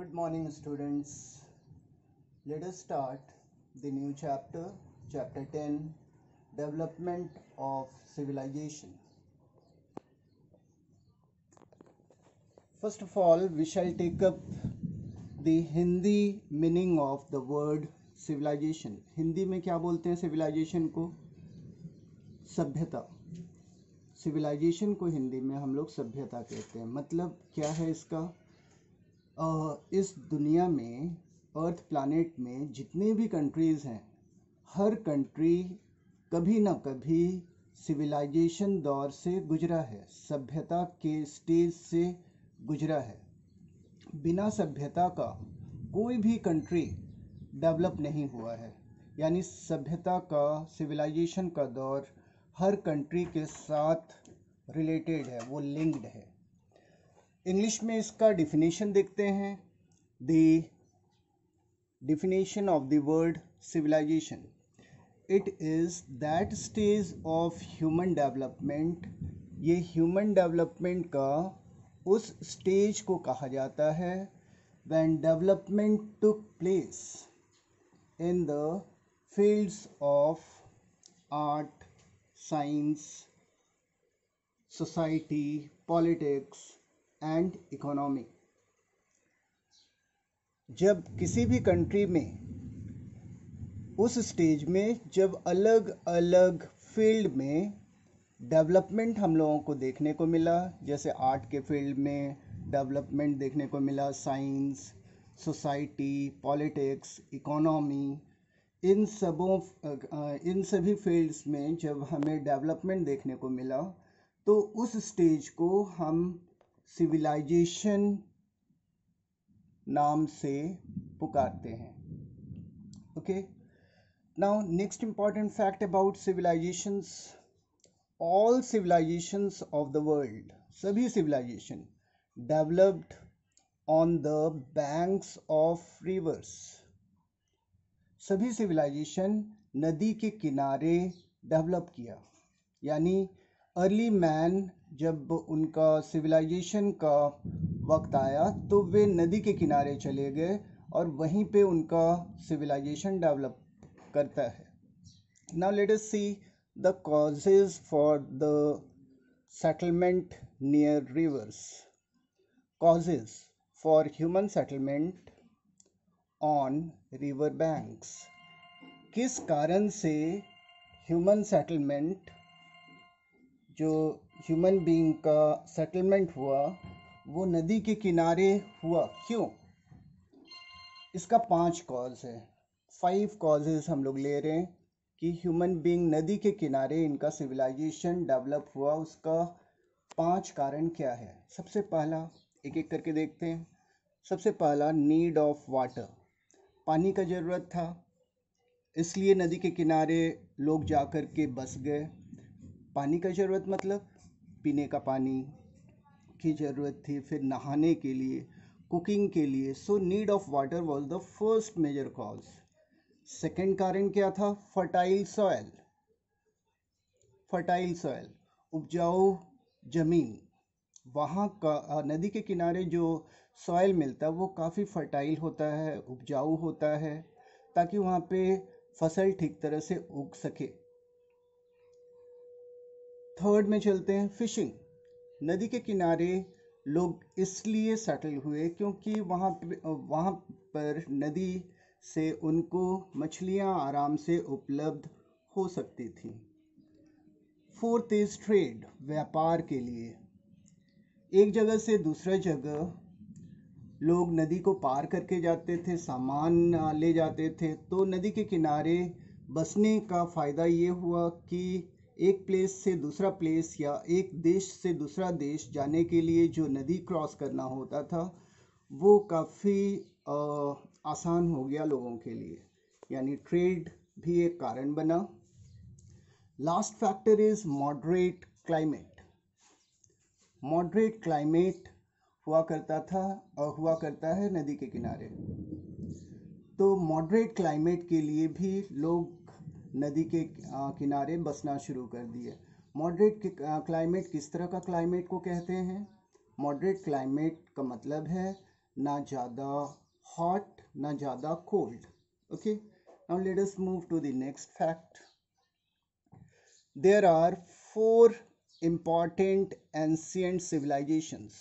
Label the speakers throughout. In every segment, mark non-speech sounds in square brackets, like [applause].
Speaker 1: Good morning students let us start the new chapter chapter ten development of civilization first of all we shall take up the Hindi meaning of the word civilization Hindi में क्या बोलते हैं civilisation को? सभ्यता। Civilisation को हिंदी में हम लोग सभ्यता कहते हैं। मतलब क्या है इसका? इस दुनिया में अर्थ प्लानट में जितने भी कंट्रीज़ हैं, हर कंट्री कभी ना कभी सिविलाइजेशन दौर से गुजरा है, सभ्यता के स्टेज से गुजरा है। बिना सभ्यता का कोई भी कंट्री डेवलप नहीं हुआ है। यानी सभ्यता का सिविलाइजेशन का दौर हर कंट्री के साथ रिलेटेड है, वो लिंक्ड है। इंग्लिश में इसका डिफिनेशन देखते हैं। The definition of the word civilization it is that stage of human development ये ह्यूमन डेवलपमेंट का उस स्टेज को कहा जाता है when development took place in the fields of art science society politics and economy जब किसी भी कंट्री में, उस स्टेज में जब अलग अलग फ़ील्ड में डेवलपमेंट हम लोगों को देखने को मिला, जैसे आर्ट के फ़ील्ड में डेवलपमेंट देखने को मिला साइंस सोसाइटी पॉलिटिक्स इकोनॉमी इन सबों इन सभी फील्ड्स में जब हमें डेवलपमेंट देखने को मिला तो उस स्टेज को हम सिविलाइजेशन नाम से पुकारते हैं। Okay? Now next important fact about civilizations. All civilizations of the world, सभी civilization developed on the banks of rivers. सभी सिविलाइजेशन नदी के किनारे डेवलप किया, यानी अर्ली मैन जब उनका सिविलाइजेशन का वक्त आया तो वे नदी के किनारे चले गए और वहीं पे उनका सिविलाइजेशन डेवलप करता है। Now let us see the causes for the settlement near rivers causes for human settlement on river banks. किस कारण से ह्यूमन सेटलमेंट जो ह्यूमन बीइंग का सेटलमेंट हुआ, वो नदी के किनारे हुआ। क्यों? इसका पाँच कॉज है। फाइव कॉजेज हम लोग ले रहे हैं कि ह्यूमन बीइंग नदी के किनारे इनका सिविलाइजेशन डेवलप हुआ। उसका पाँच कारण क्या है? सबसे पहला एक एक करके देखते हैं। सबसे पहला नीड ऑफ़ वाटर पानी का ज़रूरत था, इसलिए नदी के किनारे लोग जा कर के बस गए। पानी का ज़रूरत मतलब? पीने का पानी की ज़रूरत थी, फिर नहाने के लिए कुकिंग के लिए। So need of water was the first major cause second कारण क्या था? फर्टाइल सॉयल फर्टाइल सॉयल उपजाऊ ज़मीन. वहाँ का नदी के किनारे जो सॉयल मिलता है, वो काफ़ी फर्टाइल होता है, उपजाऊ होता है, ताकि वहाँ पे फ़सल ठीक तरह से उग सके। थर्ड में चलते हैं, फिशिंग। नदी के किनारे लोग इसलिए सेटल हुए क्योंकि वहाँ वहाँ पर नदी से उनको मछलियाँ आराम से उपलब्ध हो सकती थी। फोर्थ इज़ ट्रेड, व्यापार के लिए। एक जगह से दूसरे जगह लोग नदी को पार करके जाते थे, सामान ले जाते थे। तो नदी के किनारे बसने का फ़ायदा ये हुआ कि एक प्लेस से दूसरा प्लेस या एक देश से दूसरा देश जाने के लिए जो नदी क्रॉस करना होता था, वो काफ़ी आसान हो गया लोगों के लिए। यानी ट्रेड भी एक कारण बना। Last factor is moderate climate moderate climate हुआ करता था और हुआ करता है नदी के किनारे। तो मॉडरेट क्लाइमेट के लिए भी लोग नदी के किनारे बसना शुरू कर दिए मॉडरेट क्लाइमेट किस तरह का क्लाइमेट को कहते हैं? मॉडरेट क्लाइमेट का मतलब है ना ज़्यादा हॉट, ना ज़्यादा cold. Okay? Now let us move to the next fact there are four important ancient civilizations.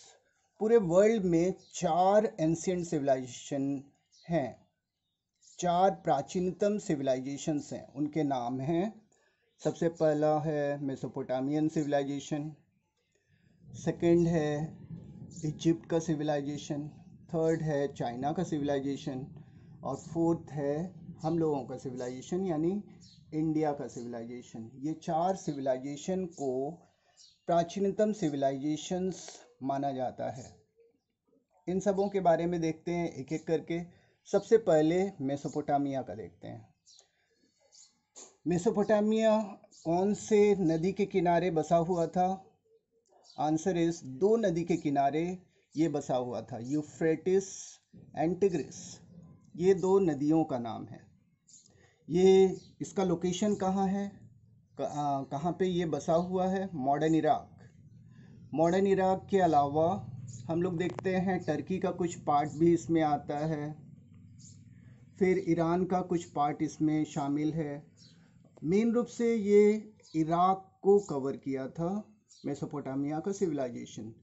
Speaker 1: पूरे वर्ल्ड में चार एंशियंट सिविलाइजेशन हैं। चार प्राचीनतम सिविलाइजेशंस हैं। उनके नाम हैं, सबसे पहला है मेसोपोटामियन सिविलाइजेशन सेकंड है इजिप्ट का सिविलाइजेशन थर्ड है चाइना का सिविलाइजेशन और फोर्थ है हम लोगों का सिविलाइजेशन यानी इंडिया का सिविलाइजेशन ये चार सिविलाइजेशन को प्राचीनतम सिविलाइजेशंस माना जाता है। इन सबों के बारे में देखते हैं एक एक करके। सबसे पहले मेसोपोटामिया का देखते हैं। मेसोपोटामिया कौन से नदी के किनारे बसा हुआ था? आंसर इज़ दो नदी के किनारे ये बसा हुआ था, यूफ्रेटिस एंड टिग्रिस ये दो नदियों का नाम है। ये इसका लोकेशन कहाँ है? कहाँ पे ये बसा हुआ है? Modern Iraq. मॉडर्न इराक के अलावा हम लोग देखते हैं टर्की का कुछ पार्ट भी इसमें आता है। फिर ईरान का कुछ पार्ट इसमें शामिल है। मेन रूप से ये इराक को कवर किया था मेसोपोटामिया का सिविलाइजेशन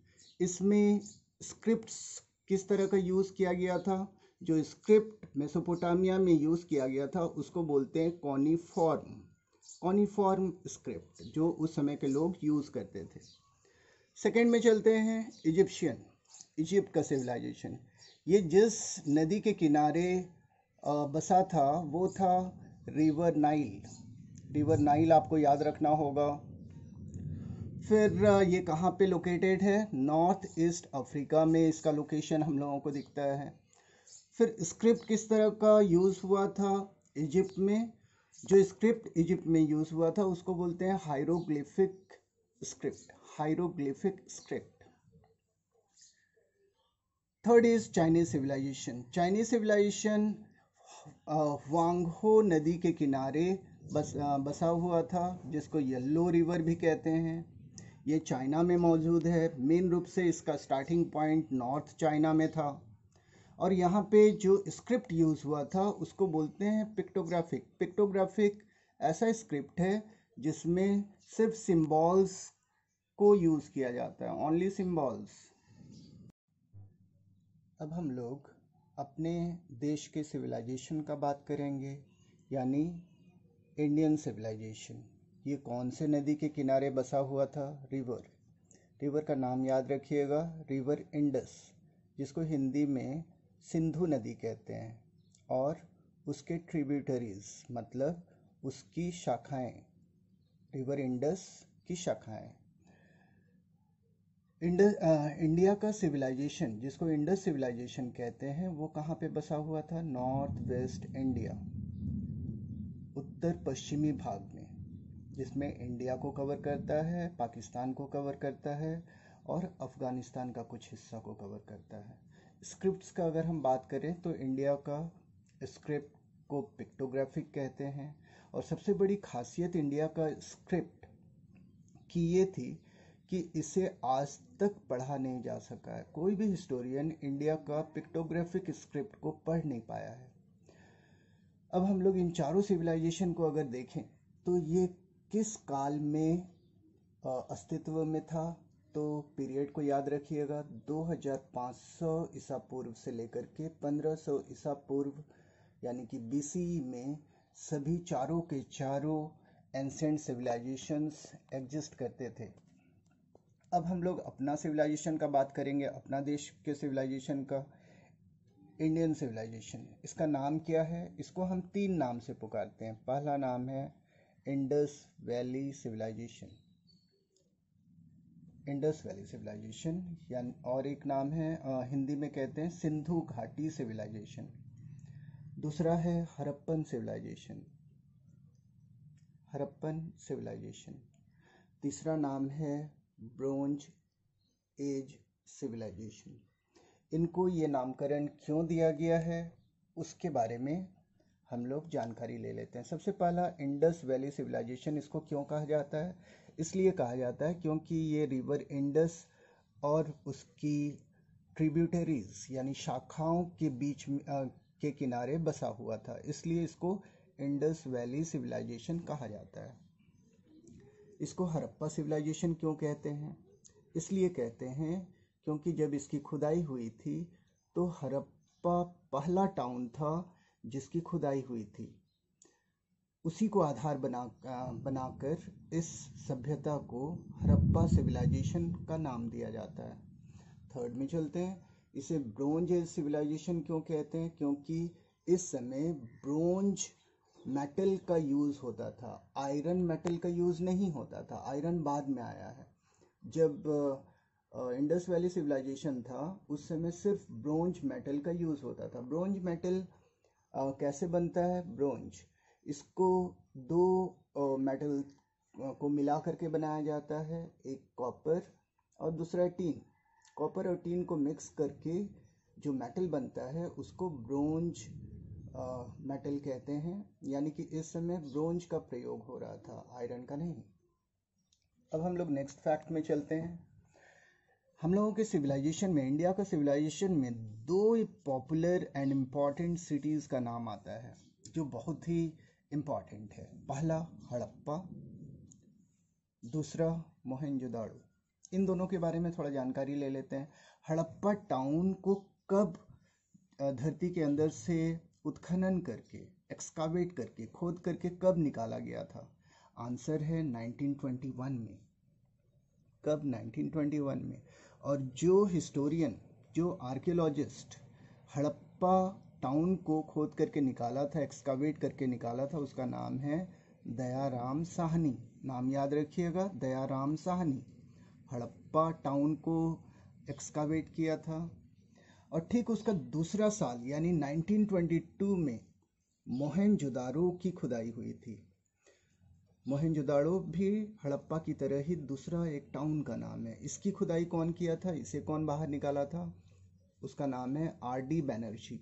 Speaker 1: इसमें स्क्रिप्ट्स किस तरह का यूज़ किया गया था? जो स्क्रिप्ट मेसोपोटामिया में यूज़ किया गया था, उसको बोलते हैं कॉनीफॉर्म कॉनीफॉर्म स्क्रिप्ट जो उस समय के लोग यूज़ करते थे। सेकेंड में चलते हैं इजिप्शियन इजिप्ट का सिविलाइजेशन ये जिस नदी के किनारे बसा था, वो था रिवर नाइल रिवर नाइल आपको याद रखना होगा। फिर ये कहाँ पे लोकेटेड है? नॉर्थ ईस्ट अफ्रीका में इसका लोकेशन हम लोगों को दिखता है। फिर स्क्रिप्ट किस तरह का यूज़ हुआ था? इजिप्ट में। जो स्क्रिप्ट इजिप्ट में यूज़ हुआ था, उसको बोलते हैं hieroglyphic script hieroglyphic script third is Chinese civilization Chinese civilization Hwang Ho नदी के किनारे बस बसा हुआ था, जिसको येल्लो रिवर भी कहते हैं। ये चाइना में मौजूद है। मेन रूप से इसका स्टार्टिंग पॉइंट नॉर्थ चाइना में था। और यहाँ पे जो स्क्रिप्ट यूज़ हुआ था, उसको बोलते हैं पिक्टोग्राफिक पिक्टोग्राफिक ऐसा स्क्रिप्ट है, जिसमें सिर्फ़ सिम्बॉल्स को यूज़ किया जाता है। ओनली सिम्बॉल्स अब हम लोग अपने देश के सिविलाइजेशन का बात करेंगे, यानी इंडियन सिविलाइजेशन ये कौन से नदी के किनारे बसा हुआ था? रिवर रिवर का नाम याद रखिएगा रिवर इंडस जिसको हिंदी में सिंधु नदी कहते हैं, और उसके ट्रिब्यूटरीज मतलब उसकी शाखाएँ रिवर इंडस की शाखाएँ। इंडस इंडिया का सिविलाइजेशन, जिसको इंडस सिविलाइजेशन कहते हैं, वो कहाँ पे बसा हुआ था? North west India. उत्तर पश्चिमी भाग में, जिसमें इंडिया को कवर करता है, पाकिस्तान को कवर करता है, और अफ़गानिस्तान का कुछ हिस्सा को कवर करता है। स्क्रिप्ट्स का अगर हम बात करें तो इंडिया का स्क्रिप्ट को पिक्टोग्राफिक कहते हैं, और सबसे बड़ी खासियत इंडिया का स्क्रिप्ट की ये थी कि इसे आज तक पढ़ा नहीं जा सका है। कोई भी हिस्टोरियन इंडिया का पिक्टोग्राफिक स्क्रिप्ट को पढ़ नहीं पाया है। अब हम लोग इन चारों सिविलाइजेशन को अगर देखें तो ये किस काल में अस्तित्व में था? तो पीरियड को याद रखिएगा 2500 ईसा पूर्व से लेकर के 1500 ईसा पूर्व, यानी कि बीसी में सभी चारों के चारों एंसेंट सिविलाइजेशंस एग्जिस्ट करते थे। अब हम लोग अपना सिविलाइजेशन का बात करेंगे अपना देश के सिविलाइजेशन का इंडियन सिविलाइजेशन इसका नाम क्या है? इसको हम तीन नाम से पुकारते हैं। पहला नाम है Indus valley civilization Indus valley civilization या और एक नाम है आ, हिंदी में कहते हैं सिंधु घाटी सिविलाइजेशन दूसरा है हरप्पन सिविलाइजेशन हरप्पन सिविलाइजेशन तीसरा नाम है ब्रोंज एज सिविलाइजेशन। इनको ये नामकरण क्यों दिया गया है उसके बारे में हम लोग जानकारी ले लेते हैं। सबसे पहला इंडस वैली सिविलाइजेशन इसको क्यों कहा जाता है? इसलिए कहा जाता है क्योंकि ये रिवर इंडस और उसकी ट्रिब्यूटरीज यानी शाखाओं के बीच अ, के किनारे बसा हुआ था। इसलिए इसको इंडस वैली सिविलाइजेशन कहा जाता है। इसको हड़प्पा सिविलाइजेशन क्यों कहते हैं? इसलिए कहते हैं क्योंकि जब इसकी खुदाई हुई थी तो हड़प्पा पहला टाउन था जिसकी खुदाई हुई थी। उसी को आधार बना बनाकर इस सभ्यता को हड़प्पा सिविलाइजेशन का नाम दिया जाता है। थर्ड में चलते हैं। इसे ब्रोंज एज सिविलाइजेशन क्यों कहते हैं? क्योंकि इस समय ब्रोंज मेटल का यूज़ होता था। आयरन मेटल का यूज़ नहीं होता था। आयरन बाद में आया है। जब इंडस वैली सिविलाइजेशन था, उस समय सिर्फ़ ब्रोंज मेटल का यूज़ होता था। ब्रोंज मेटल कैसे बनता है? ब्रोंज इसको दो मेटल को मिला करके बनाया जाता है। एक कॉपर और दूसरा टीन कॉपर और टीन को मिक्स करके जो मेटल बनता है, उसको ब्रोंज मेटल कहते हैं, यानी कि इस समय ब्रोंज का प्रयोग हो रहा था आयरन का नहीं। अब हम लोग नेक्स्ट फैक्ट में चलते हैं। हम लोगों के सिविलाइजेशन में इंडिया का सिविलाइजेशन में दो पॉपुलर एंड इंपॉर्टेंट सिटीज़ का नाम आता है, जो बहुत ही इंपॉर्टेंट है। पहला, हड़प्पा, दूसरा, मोहनजोदाड़ो। इन दोनों के बारे में थोड़ा जानकारी ले लेते हैं। हड़प्पा टाउन को कब धरती के अंदर से उत्खनन करके एक्सकावेट करके, खोद करके कब निकाला गया था? आंसर है 1921 में। कब? 1921 में। और जो हिस्टोरियन जो आर्कियोलॉजिस्ट हड़प्पा टाउन को खोद करके निकाला था एक्सकावेट करके निकाला था, उसका नाम है दयाराम साहनी। नाम याद रखिएगा, दयाराम साहनी। हड़प्पा टाउन को एक्सकावेट किया था। और ठीक उसका दूसरा साल, यानी 1922 में मोहनजोदारो की खुदाई हुई थी। मोहनजोदाड़ो भी हड़प्पा की तरह ही दूसरा एक टाउन का नाम है। इसकी खुदाई कौन किया था? इसे कौन बाहर निकाला था? उसका नाम है आर डी बैनर्जी।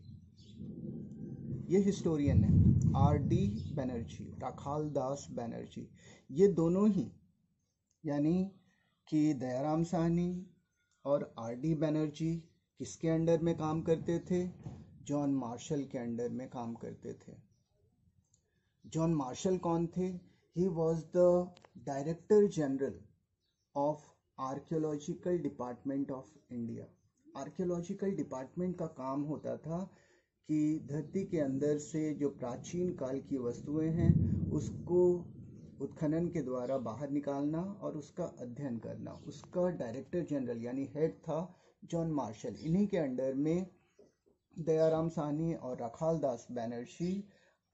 Speaker 1: ये हिस्टोरियन है, आर डी बैनर्जी, राखाल दास बैनर्जी। ये दोनों ही, यानी कि दयाराम साहनी और आर डी बैनर्जी किसके अंडर में काम करते थे? जॉन मार्शल के अंडर में काम करते थे। जॉन मार्शल कौन थे? He was the director general of archaeological department of India archaeological department का काम होता था कि धरती के अंदर से जो प्राचीन काल की वस्तुएँ हैं, उसको उत्खनन के द्वारा बाहर निकालना और उसका अध्ययन करना। उसका डायरेक्टर जनरल यानी हेड था जॉन मार्शल इन्हीं के अंडर में दयाराम साहनी और रखाल दास बैनर्जी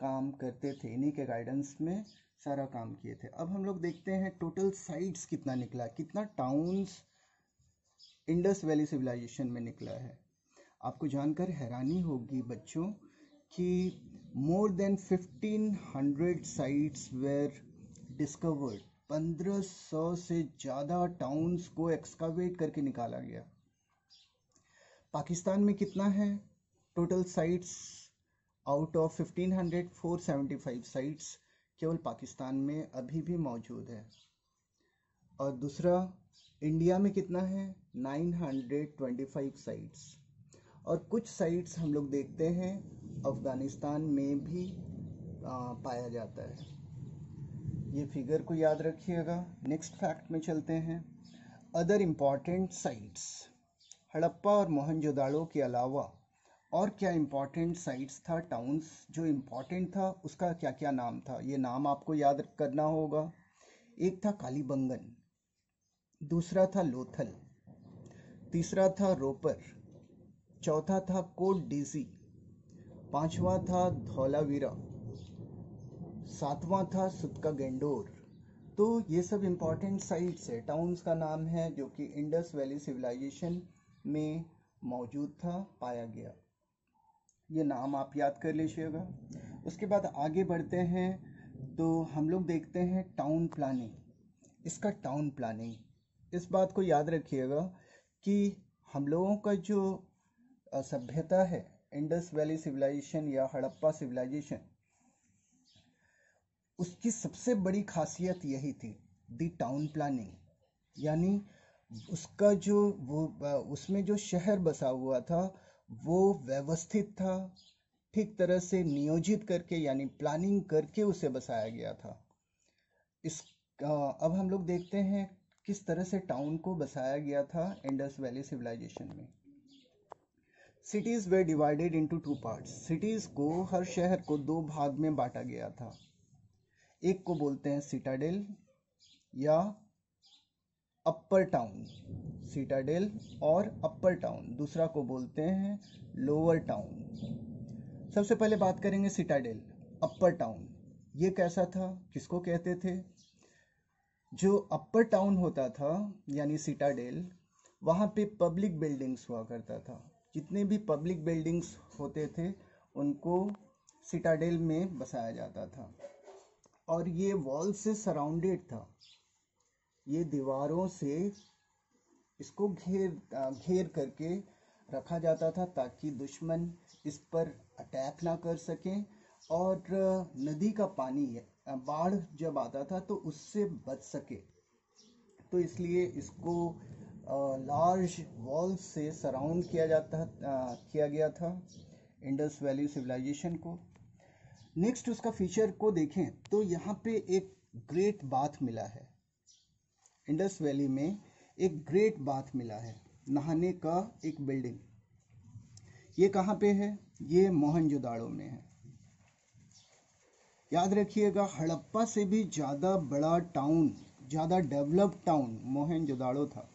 Speaker 1: काम करते थे। इन्हीं के गाइडेंस में सारा काम किए थे। अब हम लोग देखते हैं टोटल साइट्स कितना निकला। कितना टाउन्स इंडस वैली सिविलाइजेशन में निकला है। आपको जानकर हैरानी होगी बच्चों कि more than 1500 sites were discovered 1500 से ज़्यादा टाउन्स को एक्सकावेट करके निकाला गया। पाकिस्तान में कितना है? Total sites out of 1500 475 sites केवल पाकिस्तान में अभी भी मौजूद है। और दूसरा इंडिया में कितना है? 925 साइट्स और कुछ साइट्स हम लोग देखते हैं अफ़गानिस्तान में भी आ, पाया जाता है। ये फिगर को याद रखिएगा। नेक्स्ट फैक्ट में चलते हैं। अदर इंपॉर्टेंट साइट्स हड़प्पा और मोहनजोदाड़ो के अलावा और क्या इंपॉर्टेंट साइट्स था टाउन्स जो इंपॉर्टेंट था, उसका क्या क्या नाम था? ये नाम आपको याद करना होगा। एक था कालीबंगन, दूसरा था लोथल, तीसरा था रोपर, चौथा था कोट डीसी, पांचवा था धौलावीरा, सातवां था सुतका गेंडोर। तो ये सब इंपॉर्टेंट साइट्स है। टाउन्स का नाम है जो कि इंडस वैली सिविलाइजेशन में मौजूद था, पाया गया। ये नाम आप याद कर लीजिएगा। उसके बाद आगे बढ़ते हैं तो हम लोग देखते हैं टाउन प्लानिंग इसका टाउन प्लानिंग इस बात को याद रखिएगा कि हम लोगों का जो सभ्यता है इंडस वैली सिविलाइजेशन या हड़प्पा सिविलाइजेशन उसकी सबसे बड़ी खासियत यही थी दी टाउन प्लानिंग यानी उसका जो, वो उसमें जो शहर बसा हुआ था, वो व्यवस्थित था, ठीक तरह से नियोजित करके, यानी प्लानिंग करके उसे बसाया गया था। इस अब हम लोग देखते हैं किस तरह से टाउन को बसाया गया था इंडस वैली सिविलाइजेशन में। Cities were divided into two parts cities को, हर शहर को दो भाग में बांटा गया था। एक को बोलते हैं सिटाडेल या अपर टाउन, सिटाडेल और अपर टाउन, दूसरा को बोलते हैं लोअर टाउन। सबसे पहले बात करेंगे सिटाडेल अपर टाउन। ये कैसा था? किसको कहते थे? जो अपर टाउन होता था, यानी सिटाडेल, वहाँ पे पब्लिक बिल्डिंग्स हुआ करता था। जितने भी पब्लिक बिल्डिंग्स होते थे, उनको सिटाडेल में बसाया जाता था। और ये वॉल से सराउंडेड था। ये दीवारों से इसको घेर घेर करके रखा जाता था ताकि दुश्मन इस पर अटैक ना कर सकें। और नदी का पानी बाढ़ जब आता था तो उससे बच सके। तो इसलिए इसको लार्ज वॉल से सराउंड किया जाता किया गया था इंडस वैली सिविलाइजेशन को। नेक्स्ट उसका फीचर को देखें तो यहाँ पे एक ग्रेट बाथ मिला है। इंडस वैली में एक ग्रेट बाथ मिला है, नहाने का एक बिल्डिंग ये कहाँ पे है? ये मोहनजोदाड़ो में है. याद रखिएगा, हड़प्पा से भी ज़्यादा बड़ा टाउन ज़्यादा डेवलप्ड टाउन मोहनजोदाड़ो था.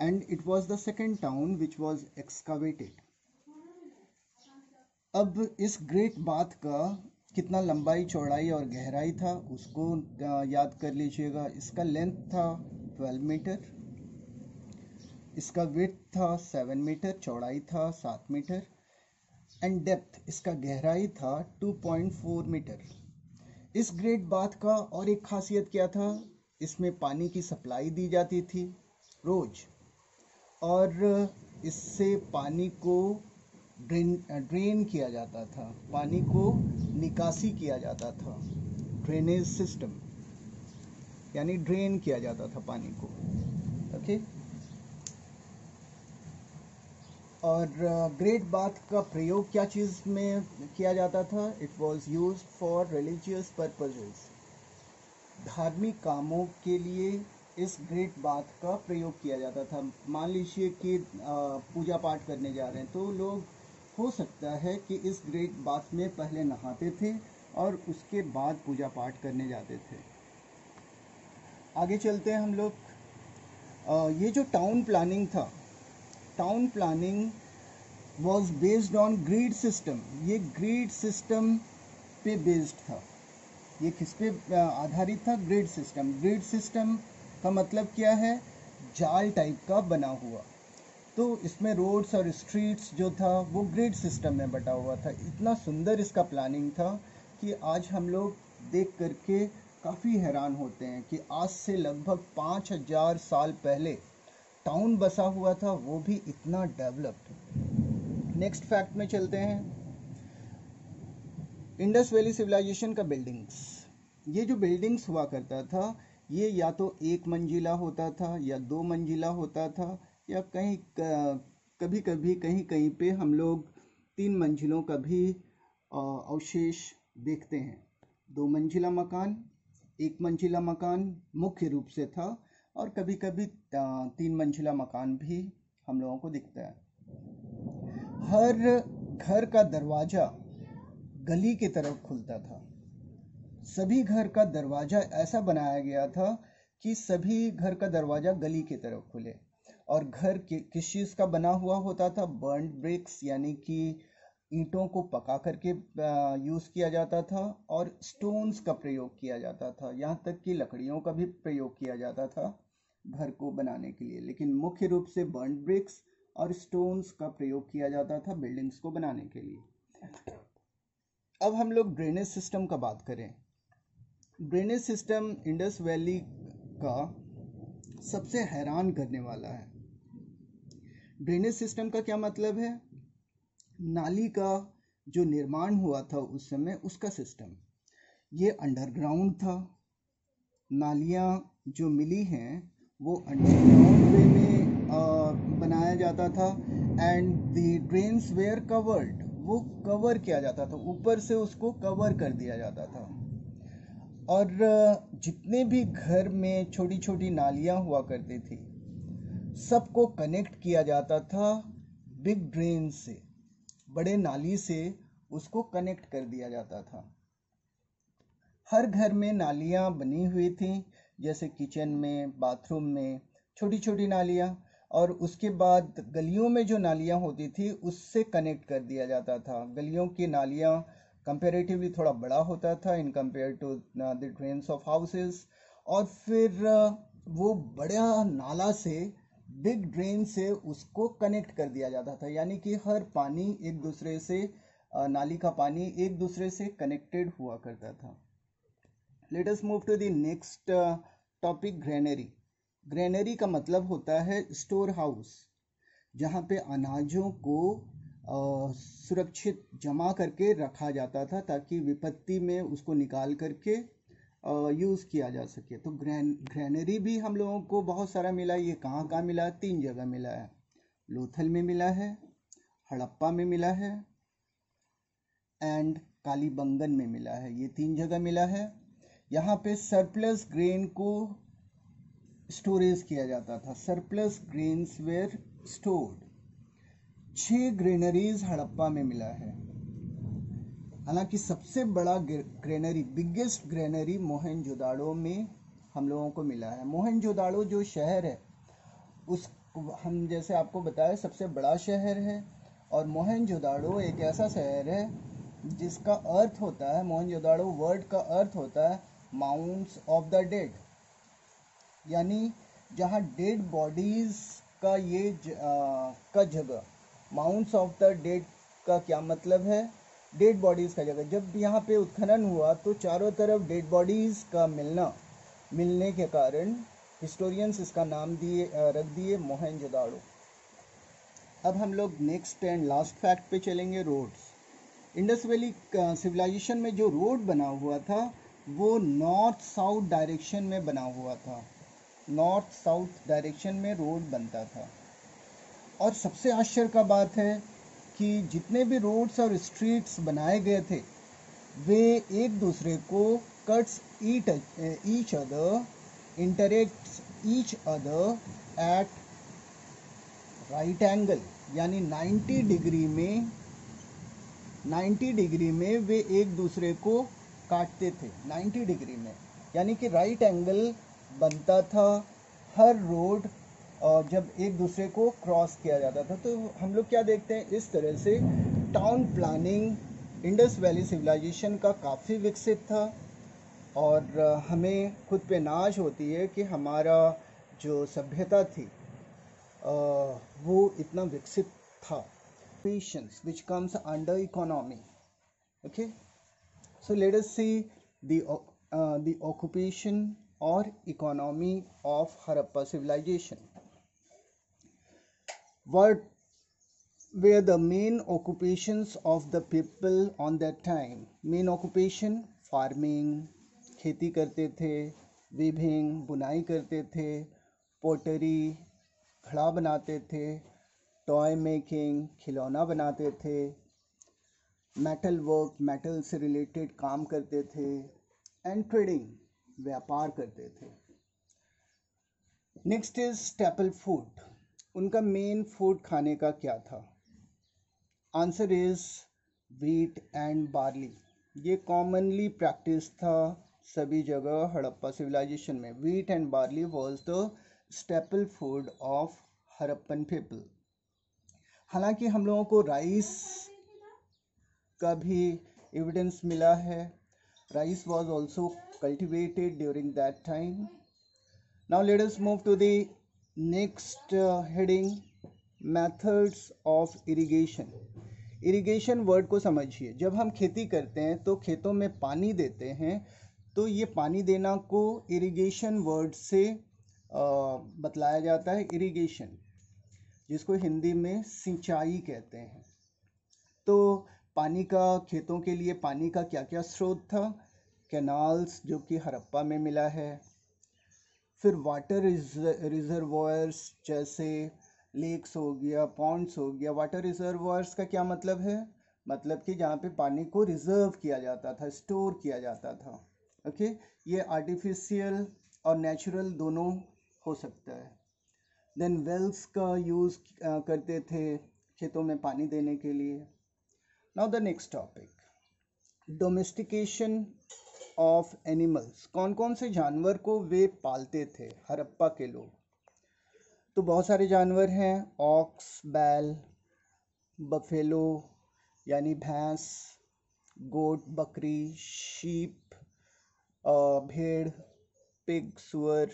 Speaker 1: And it was the second town which was excavated अब इस ग्रेट बाथ का कितना लंबाई, चौड़ाई और गहराई था, उसको याद कर लीजिएगा। इसका लेंथ था 12 मीटर इसका विथ था 7 मीटर चौड़ाई था 7 मीटर एंड डेप्थ इसका गहराई था 2.4 मीटर इस ग्रेट बाथ का और एक खासियत क्या था? इसमें पानी की सप्लाई दी जाती थी रोज़, और इससे पानी को ड्रेन ड्रेन किया जाता था। पानी को निकासी किया जाता था। ड्रेनेज सिस्टम, यानी ड्रेन किया जाता था पानी को। ओके? और ग्रेट बाथ का प्रयोग क्या चीज़ में किया जाता था? It was use for religious purposes धार्मिक कामों के लिए इस ग्रेट बाथ का प्रयोग किया जाता था। मान लीजिए कि पूजा पाठ करने जा रहे हैं तो लोग हो सकता है कि इस ग्रेट बाथ में पहले नहाते थे और उसके बाद पूजा पाठ करने जाते थे। आगे चलते हैं हम लोग। ये जो टाउन प्लानिंग था town planning was based on grid system ये ग्रीड सिस्टम पे बेस्ड था। ये किस पे आधारित था? ग्रिड सिस्टम ग्रिड सिस्टम का मतलब क्या है? जाल टाइप का बना हुआ। तो इसमें रोड्स और स्ट्रीट्स जो था, वो ग्रिड सिस्टम में बटा हुआ था। इतना सुंदर इसका प्लानिंग था कि आज हम लोग देख करके काफ़ी हैरान होते हैं कि आज से लगभग पाँच हज़ार साल पहले टाउन बसा हुआ था, वो भी इतना डेवलप्ड नेक्स्ट फैक्ट में चलते हैं। इंडस वैली सिविलाइजेशन का बिल्डिंग्स ये जो बिल्डिंग्स हुआ करता था, ये या तो एक मंजिला होता था या दो मंजिला होता था या कहीं कभी कभी कहीं कहीं पे हम लोग तीन मंजिलों का भी अवशेष देखते हैं। दो मंजिला मकान, एक मंजिला मकान मुख्य रूप से था और कभी कभी तीन मंजिला मकान भी हम लोगों को दिखता है। हर घर का दरवाज़ा गली की तरफ़ खुलता था। सभी घर का दरवाज़ा ऐसा बनाया गया था कि सभी घर का दरवाज़ा गली की तरफ़ खुले। और घर के, किस चीज़ का बना हुआ होता था? बर्न ब्रिक्स यानी कि ईंटों को पका करके यूज़ किया जाता था और स्टोन्स का प्रयोग किया जाता था। यहाँ तक कि लकड़ियों का भी प्रयोग किया जाता था घर को बनाने के लिए। लेकिन मुख्य रूप से बर्न ब्रिक्स और स्टोन्स का प्रयोग किया जाता था बिल्डिंग्स को बनाने के लिए। अब हम लोग ड्रेनेज सिस्टम का बात करें। ड्रेनेज सिस्टम इंडस वैली का सबसे हैरान करने वाला है। ड्रेनेज सिस्टम का क्या मतलब है? नाली का जो निर्माण हुआ था उस समय उसका सिस्टम। ये अंडरग्राउंड था। नालियाँ जो मिली हैं वो अंडरग्राउंड वे में आ, बनाया जाता था and the drains were covered वो कवर किया जाता था। ऊपर से उसको कवर कर दिया जाता था। और जितने भी घर में छोटी छोटी नालियाँ हुआ करती थी सबको कनेक्ट किया जाता था बिग ड्रेन से बड़े नाली से उसको कनेक्ट कर दिया जाता था। हर घर में नालियाँ बनी हुई थी जैसे किचन में बाथरूम में छोटी छोटी नालियाँ और उसके बाद गलियों में जो नालियाँ होती थी उससे कनेक्ट कर दिया जाता था। गलियों की नालियाँ कंपेरेटिवली थोड़ा बड़ा होता था in compare to the drains of houses और फिर uh, वो बड़ा नाला से बिग ड्रेन से उसको कनेक्ट कर दिया जाता था। यानी कि हर पानी एक दूसरे से नाली का पानी एक दूसरे से कनेक्टेड हुआ करता था। Let us move to the next topic granary granary का मतलब होता है स्टोर हाउस जहाँ पे अनाजों को सुरक्षित जमा करके रखा जाता था ताकि विपत्ति में उसको निकाल करके यूज़ किया जा सके। तो ग्रैन, ग्रैनरी भी हम लोगों को बहुत सारा मिला। ये कहाँ कहाँ मिला? तीन जगह मिला है। लोथल में मिला है, हड़प्पा में मिला है एंड कालीबंगन में मिला है। ये तीन जगह मिला है। यहाँ पे सरप्लस ग्रेन को स्टोरेज किया जाता था। सरप्लस ग्रेन्स वेयर स्टोर्ड छह ग्रेनरीज हड़प्पा में मिला है। हालाँकि सबसे बड़ा ग्रेनरी बिगेस्ट ग्रेनरी मोहनजोदाड़ो में हम लोगों को मिला है। मोहनजोदाड़ो जो शहर है उस हम जैसे आपको बताया सबसे बड़ा शहर है और मोहनजोदाड़ो एक ऐसा शहर है जिसका अर्थ होता है मोहनजोदाड़ो वर्ड का अर्थ होता है माउंट्स ऑफ़ द डेड यानी जहाँ डेड बॉडीज का ये ज, आ, का जगह माउंट्स ऑफ़ द डेड का क्या मतलब है? डेड बॉडीज़ का जगह। जब यहाँ पे उत्खनन हुआ तो चारों तरफ़ डेड बॉडीज़ का मिलना, मिलने के कारण हिस्टोरियंस इसका नाम दिए रख दिए मोहनजोदाड़ो अब हम लोग नेक्स्ट एंड लास्ट फैक्ट पे चलेंगे रोड्स इंडस वैली सिविलाइजेशन में जो रोड बना हुआ था, वो नॉर्थ साउथ डायरेक्शन में बना हुआ था। नॉर्थ साउथ डायरेक्शन में रोड बनता था। और सबसे आश्चर्य का बात है कि जितने भी रोड्स और स्ट्रीट्स बनाए गए थे, वे एक दूसरे को cuts eat each other interact each other at right angle यानी 90 डिग्री में 90 डिग्री में वे एक दूसरे को काटते थे 90 डिग्री में। यानी कि राइट एंगल बनता था हर रोड जब एक दूसरे को क्रॉस किया जाता था तो हम लोग क्या देखते हैं? इस तरह से town planning Indus valley civilization का काफ़ी विकसित था और हमें खुद पे नाज होती है कि हमारा जो सभ्यता थी वो इतना विकसित था। Patience which comes under economy okay so let us see the occupation और economy of Harappa civilization were the main occupations of the people on that time? Main occupation, farming, खेती करते थे विभिंग बुनाई करते थे पोटरी घड़ा बनाते थे टॉय मेकिंग खिलौना बनाते थे मेटल वर्क मेटल से रिलेटेड काम करते थे एंड ट्रेडिंग व्यापार करते थे। नेक्स्ट इज़ स्टेपल फ़ूड उनका मेन फ़ूड खाने का क्या था? Answer is wheat and barley ये कॉमनली प्रैक्टिस था सभी जगह हड़प्पा सिविलाइजेशन में। Wheat and barley was the staple food of Harappan people हालाँकि हम लोगों को राइस का भी एविडेंस मिला है। Rice was also cultivated during that time now let us move to the next heading methods of irrigation irrigation word को समझिए। जब हम खेती करते हैं तो खेतों में पानी देते हैं तो ये पानी देना को इरिगेशन वर्ड से बतलाया जाता है इरिगेशन जिसको हिंदी में सिंचाई कहते हैं। तो पानी का, खेतों के लिए पानी का क्या क्या स्रोत था? कैनाल्स जो कि हरप्पा में मिला है फिर वाटर रिजर्वायर्स जैसे लेक्स हो गया पॉन्ड्स हो गया वाटर रिजर्वायर्स का क्या मतलब है? मतलब कि जहाँ पे पानी को रिज़र्व किया जाता था स्टोर किया जाता था। ओके ये आर्टिफिशियल और नेचुरल दोनों हो सकता है। देन वेल्स का यूज़ करते थे खेतों में पानी देने के लिए। Now the next topic domestication of animals कौन कौन से जानवर को वे पालते थे? हरप्पा के लोग। तो बहुत सारे जानवर हैं। ऑक्स, बैल, बफेलो, यानी भैंस, गोट, बकरी, शीप भेड़, पिग, सुअर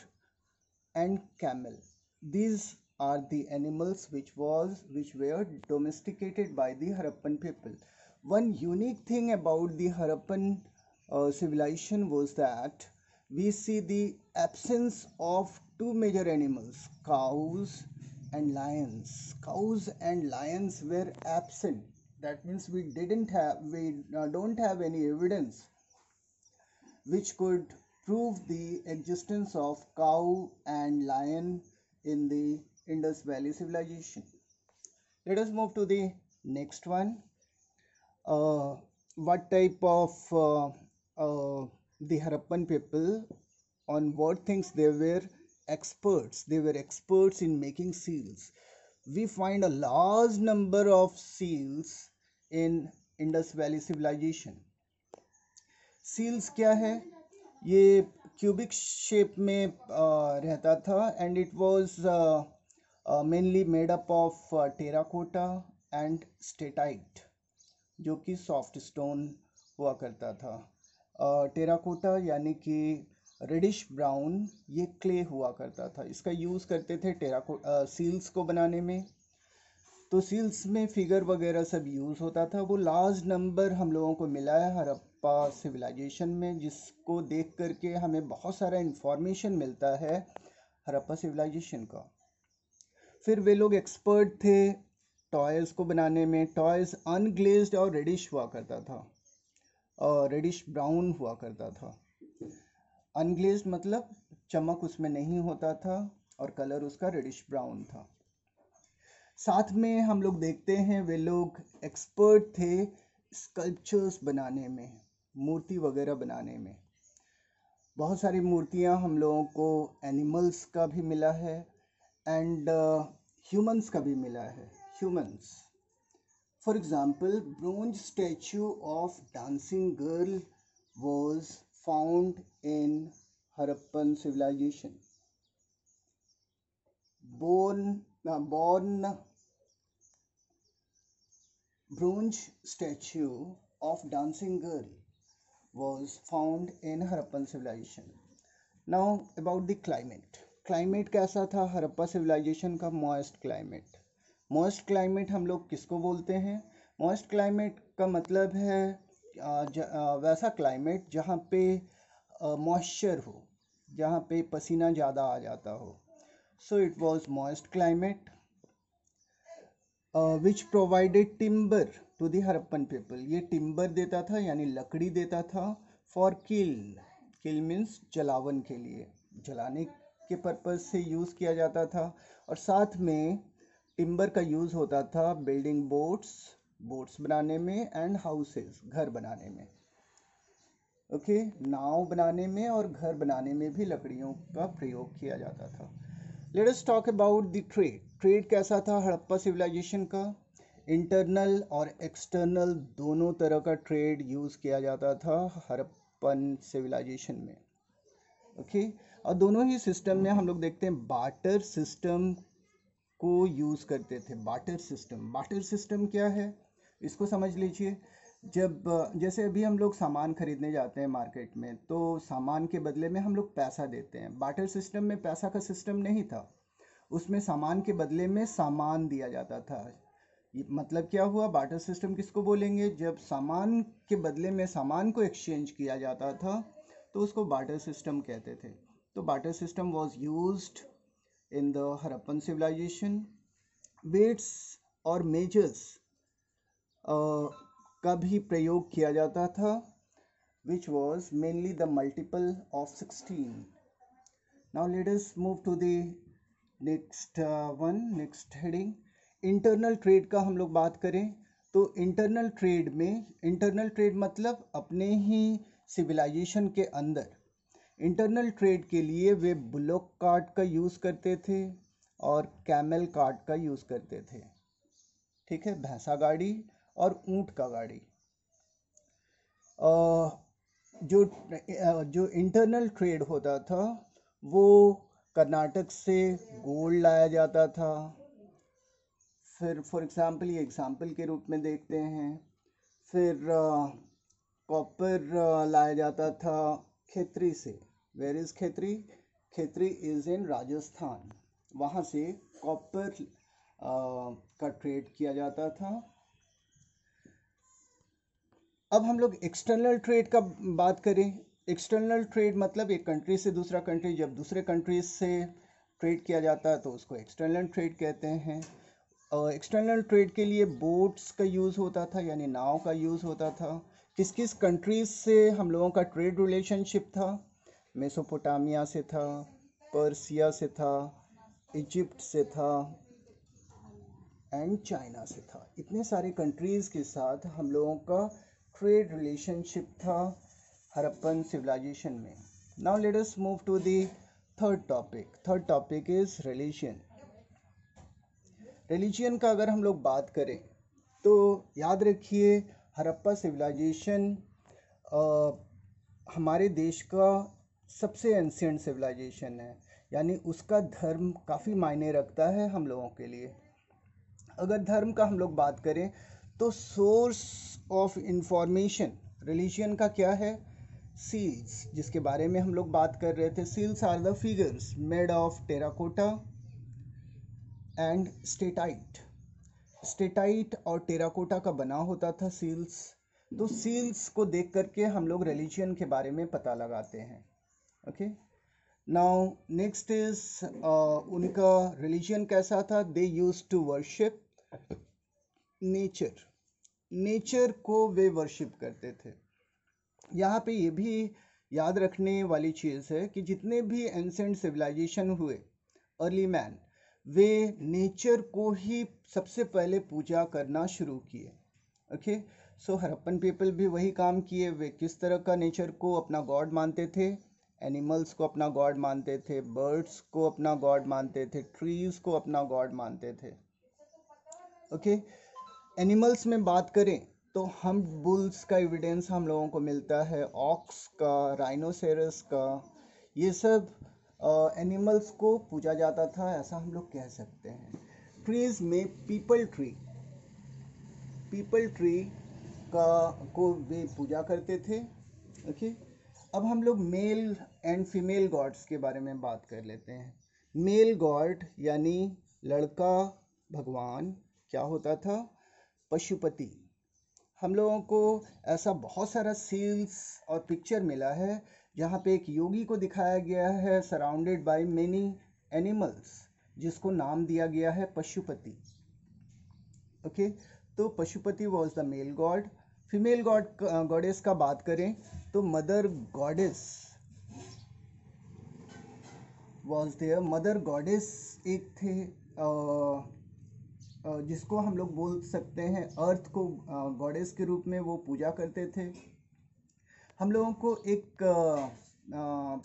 Speaker 1: and camel these are the animals which was which were domesticated by the Harappan people one unique thing about the Harappan uh, civilization was that we see the absence of two major animals cows and lions. Cows and lions were absent. That means we didn't have we uh, don't have any evidence which could prove the existence of cow and lion in the indus valley civilization. Let us move to the next one. Uh, what type of uh, uh, the harappan people on what things they were experts they were experts in making seals we find a large number of seals in Indus valley civilization seals क्या है ये cubic shape में uh, रहता था and it was mainly made up of terracotta and steatite जो कि soft stone हुआ करता था टेराकोटा यानी कि रेडिश ब्राउन ये क्ले हुआ करता था। इसका यूज़ करते थे टेराको सील्स को बनाने में। तो सील्स में फिगर वगैरह सब यूज़ होता था। वो लार्ज नंबर हम लोगों को मिला है हरप्पा सिविलाइजेशन में, जिसको देख करके हमें बहुत सारा इन्फॉर्मेशन मिलता है हरप्पा सिविलाइजेशन का। फिर वे लोग एक्सपर्ट थे टॉयज़ को बनाने में। टॉयज़ अनग्लेज्ड और रेडिश हुआ करता था। रेडिश ब्राउन हुआ करता था। अनग्लेज्ड मतलब चमक उसमें नहीं होता था और कलर उसका रेडिश ब्राउन था। साथ में हम लोग देखते हैं वे लोग एक्सपर्ट थे स्कल्पचर्स बनाने में मूर्ति वगैरह बनाने में। बहुत सारी मूर्तियाँ हम लोगों को एनिमल्स का भी मिला है एंड ह्यूमंस uh, का भी मिला है humans for example bronze statue of dancing girl was found in Harappan civilization bone born bronze statue of dancing girl was found in Harappan civilization. Now about the climate. Climate कैसा था Harappa civilization का moist climate moist climate हम लोग किसको बोलते हैं? Moist climate का मतलब है वैसा क्लाइमेट जहाँ पे मॉइस्चर हो, जहाँ पे पसीना ज़्यादा आ जाता हो। So it was moist climate which provided timber to the Harappan people. ये टिम्बर देता था, यानी लकड़ी देता था फॉर किल किल मीन्स जलावन के लिए, जलाने के पर्पज से यूज़ किया जाता था। और साथ में टिम्बर का यूज़ होता था बिल्डिंग बोट्स बोट्स बनाने में एंड हाउसेस घर बनाने में। ओके okay, नाव बनाने में और घर बनाने में भी लकड़ियों का प्रयोग किया जाता था। Let us talk about the trade trade कैसा था हड़प्पा सिविलाइजेशन का? इंटरनल और एक्सटर्नल दोनों तरह का ट्रेड यूज़ किया जाता था हड़प्पन सिविलाइजेशन में। Okay okay? और दोनों ही सिस्टम में हम लोग देखते हैं बाटर सिस्टम को यूज़ करते थे। बाटर सिस्टम बाटर सिस्टम क्या है? इसको समझ लीजिए। जब, जैसे अभी हम लोग सामान खरीदने जाते हैं मार्केट में तो सामान के बदले में हम लोग पैसा देते हैं। बाटर सिस्टम में पैसा का सिस्टम नहीं था। उसमें सामान के बदले में सामान दिया जाता था। मतलब क्या हुआ? बाटर सिस्टम किसको बोलेंगे? जब सामान के बदले में सामान को एक्सचेंज किया जाता था तो उसको बाटर सिस्टम कहते थे। तो barter system was use in the Harappan civilization weights और मेजर्स का भी प्रयोग किया जाता था which was mainly the multiple of sixteen now let us move to the next uh, one next heading. Internal trade का हम लोग बात करें तो इंटरनल ट्रेड में इंटरनल ट्रेड मतलब अपने ही सिविलाइजेशन के अंदर। इंटरनल ट्रेड के लिए वे ब्लॉक कार्ट का यूज़ करते थे और कैमल कार्ट का यूज़ करते थे। ठीक है, भैंसा गाड़ी और ऊँट का गाड़ी। जो जो इंटरनल ट्रेड होता था, वो कर्नाटक से गोल्ड लाया जाता था। फिर फॉर एग्ज़ाम्पल ये एग्ज़ाम्पल के रूप में देखते हैं। फिर कॉपर लाया जाता था। खेतरी से। Where is Khetri Khetri is in Rajasthan वहाँ से कॉपर का ट्रेड किया जाता था। अब हम लोग एक्सटर्नल ट्रेड का बात करें। एक्सटर्नल ट्रेड मतलब एक कंट्री से दूसरा कंट्री जब दूसरे कंट्री से ट्रेड किया जाता है तो उसको एक्सटर्नल ट्रेड कहते हैं। एक्सटर्नल ट्रेड के लिए बोट्स का यूज़ होता था, यानी नाव का यूज़ होता था। किस किस कंट्रीज़ से हम लोगों का ट्रेड रिलेशनशिप था? मेसोपोटामिया से था, पर्सिया से था, इजिप्ट से था एंड चाइना से था। इतने सारे कंट्रीज़ के साथ हम लोगों का ट्रेड रिलेशनशिप था हरप्पन सिविलाइजेशन में। Now let us move to the third topic third topic is religion religion का अगर हम लोग बात करें तो याद रखिए हरप्पा सिविलाइजेशन हमारे देश का सबसे एंशियंट सिविलाइजेशन है। यानी उसका धर्म काफ़ी मायने रखता है हम लोगों के लिए। अगर धर्म का हम लोग बात करें तो सोर्स ऑफ़ इंफॉर्मेशन रिलीजन का क्या है? सील्स जिसके बारे में हम लोग बात कर रहे थे। Seals are the figures made of terracotta and steatite steatite और टेराकोटा का बना होता था सील्स। तो सील्स को देख करके हम लोग रिलीजन के बारे में पता लगाते हैं। ओके? नाउ, नेक्स्ट इज़ उनका रिलीजन कैसा था? They use to worship nature nature को वे वर्शिप करते थे। यहाँ पे ये भी याद रखने वाली चीज़ है कि जितने भी एंसेंट सिविलाइजेशन हुए अर्ली मैन वे नेचर को ही सबसे पहले पूजा करना शुरू किए। ओके सो हरप्पन पीपल भी वही काम किए। वे किस तरह का नेचर को अपना गॉड मानते थे? एनिमल्स को अपना गॉड मानते थे। बर्ड्स को अपना गॉड मानते थे। ट्रीज को अपना गॉड मानते थे। ओके एनिमल्स में बात करें तो हम बुल्स का एविडेंस हम लोगों को मिलता है। ऑक्स का राइनोसेरस का, ये सब एनिमल्स को पूजा जाता था, ऐसा हम लोग कह सकते हैं। ट्रीज में पीपल ट्री पीपल ट्री का, को वे पूजा करते थे ओके अब हम लोग मेल एंड फीमेल गॉड्स के बारे में बात कर लेते हैं। मेल गॉड यानी लड़का, भगवान, क्या होता था? पशुपति। हम लोगों को ऐसा बहुत सारा सील्स और पिक्चर मिला है जहाँ पे एक योगी को दिखाया गया है सराउंडेड बाय मेनी एनिमल्स जिसको नाम दिया गया है पशुपति। Okay okay? तो Pashupati was the male god female god goddess का बात करें तो mother goddess was there mother goddess एक थे जिसको हम लोग बोल सकते हैं अर्थ को गॉडेस के रूप में वो पूजा करते थे। हम लोगों को एक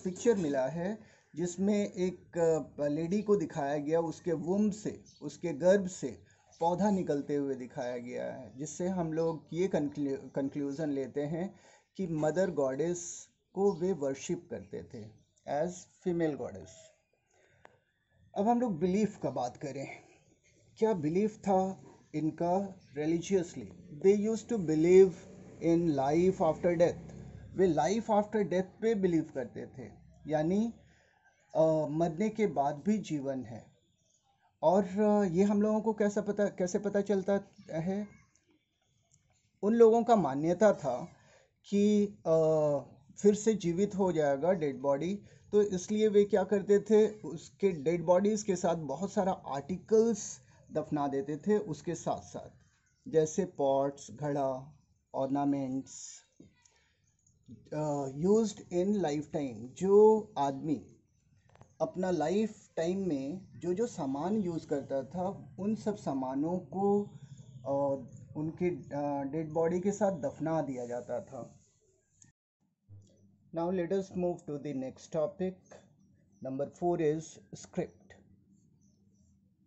Speaker 1: पिक्चर मिला है, जिसमें एक लेडी को दिखाया गया, उसके वुम से, उसके गर्भ से पौधा निकलते हुए दिखाया गया है, जिससे हम लोग ये कंक्लूज़न लेते हैं कि मदर गॉडेस को वे वर्शिप करते थे एज फीमेल गॉडेस अब हम लोग बिलीफ का बात करें। क्या बिलीफ था इनका religiously they use to believe in life after death way life after death पे बिलीव करते थे यानी मरने के बाद भी जीवन है। और ये हम लोगों को कैसा पता कैसे पता चलता है? उन लोगों का मान्यता था कि आ, फिर से जीवित हो जाएगा डेड बॉडी तो इसलिए वे क्या करते थे? उसके डेड बॉडीज़ के साथ बहुत सारा आर्टिकल्स दफना देते थे उसके साथ साथ जैसे पॉट्स घड़ा ornaments used in life time जो आदमी अपना लाइफ टाइम में जो जो सामान यूज़ करता था, उन सब सामानों को उनके डेड बॉडी के साथ दफना दिया जाता था। Now let us move to the next topic number four is script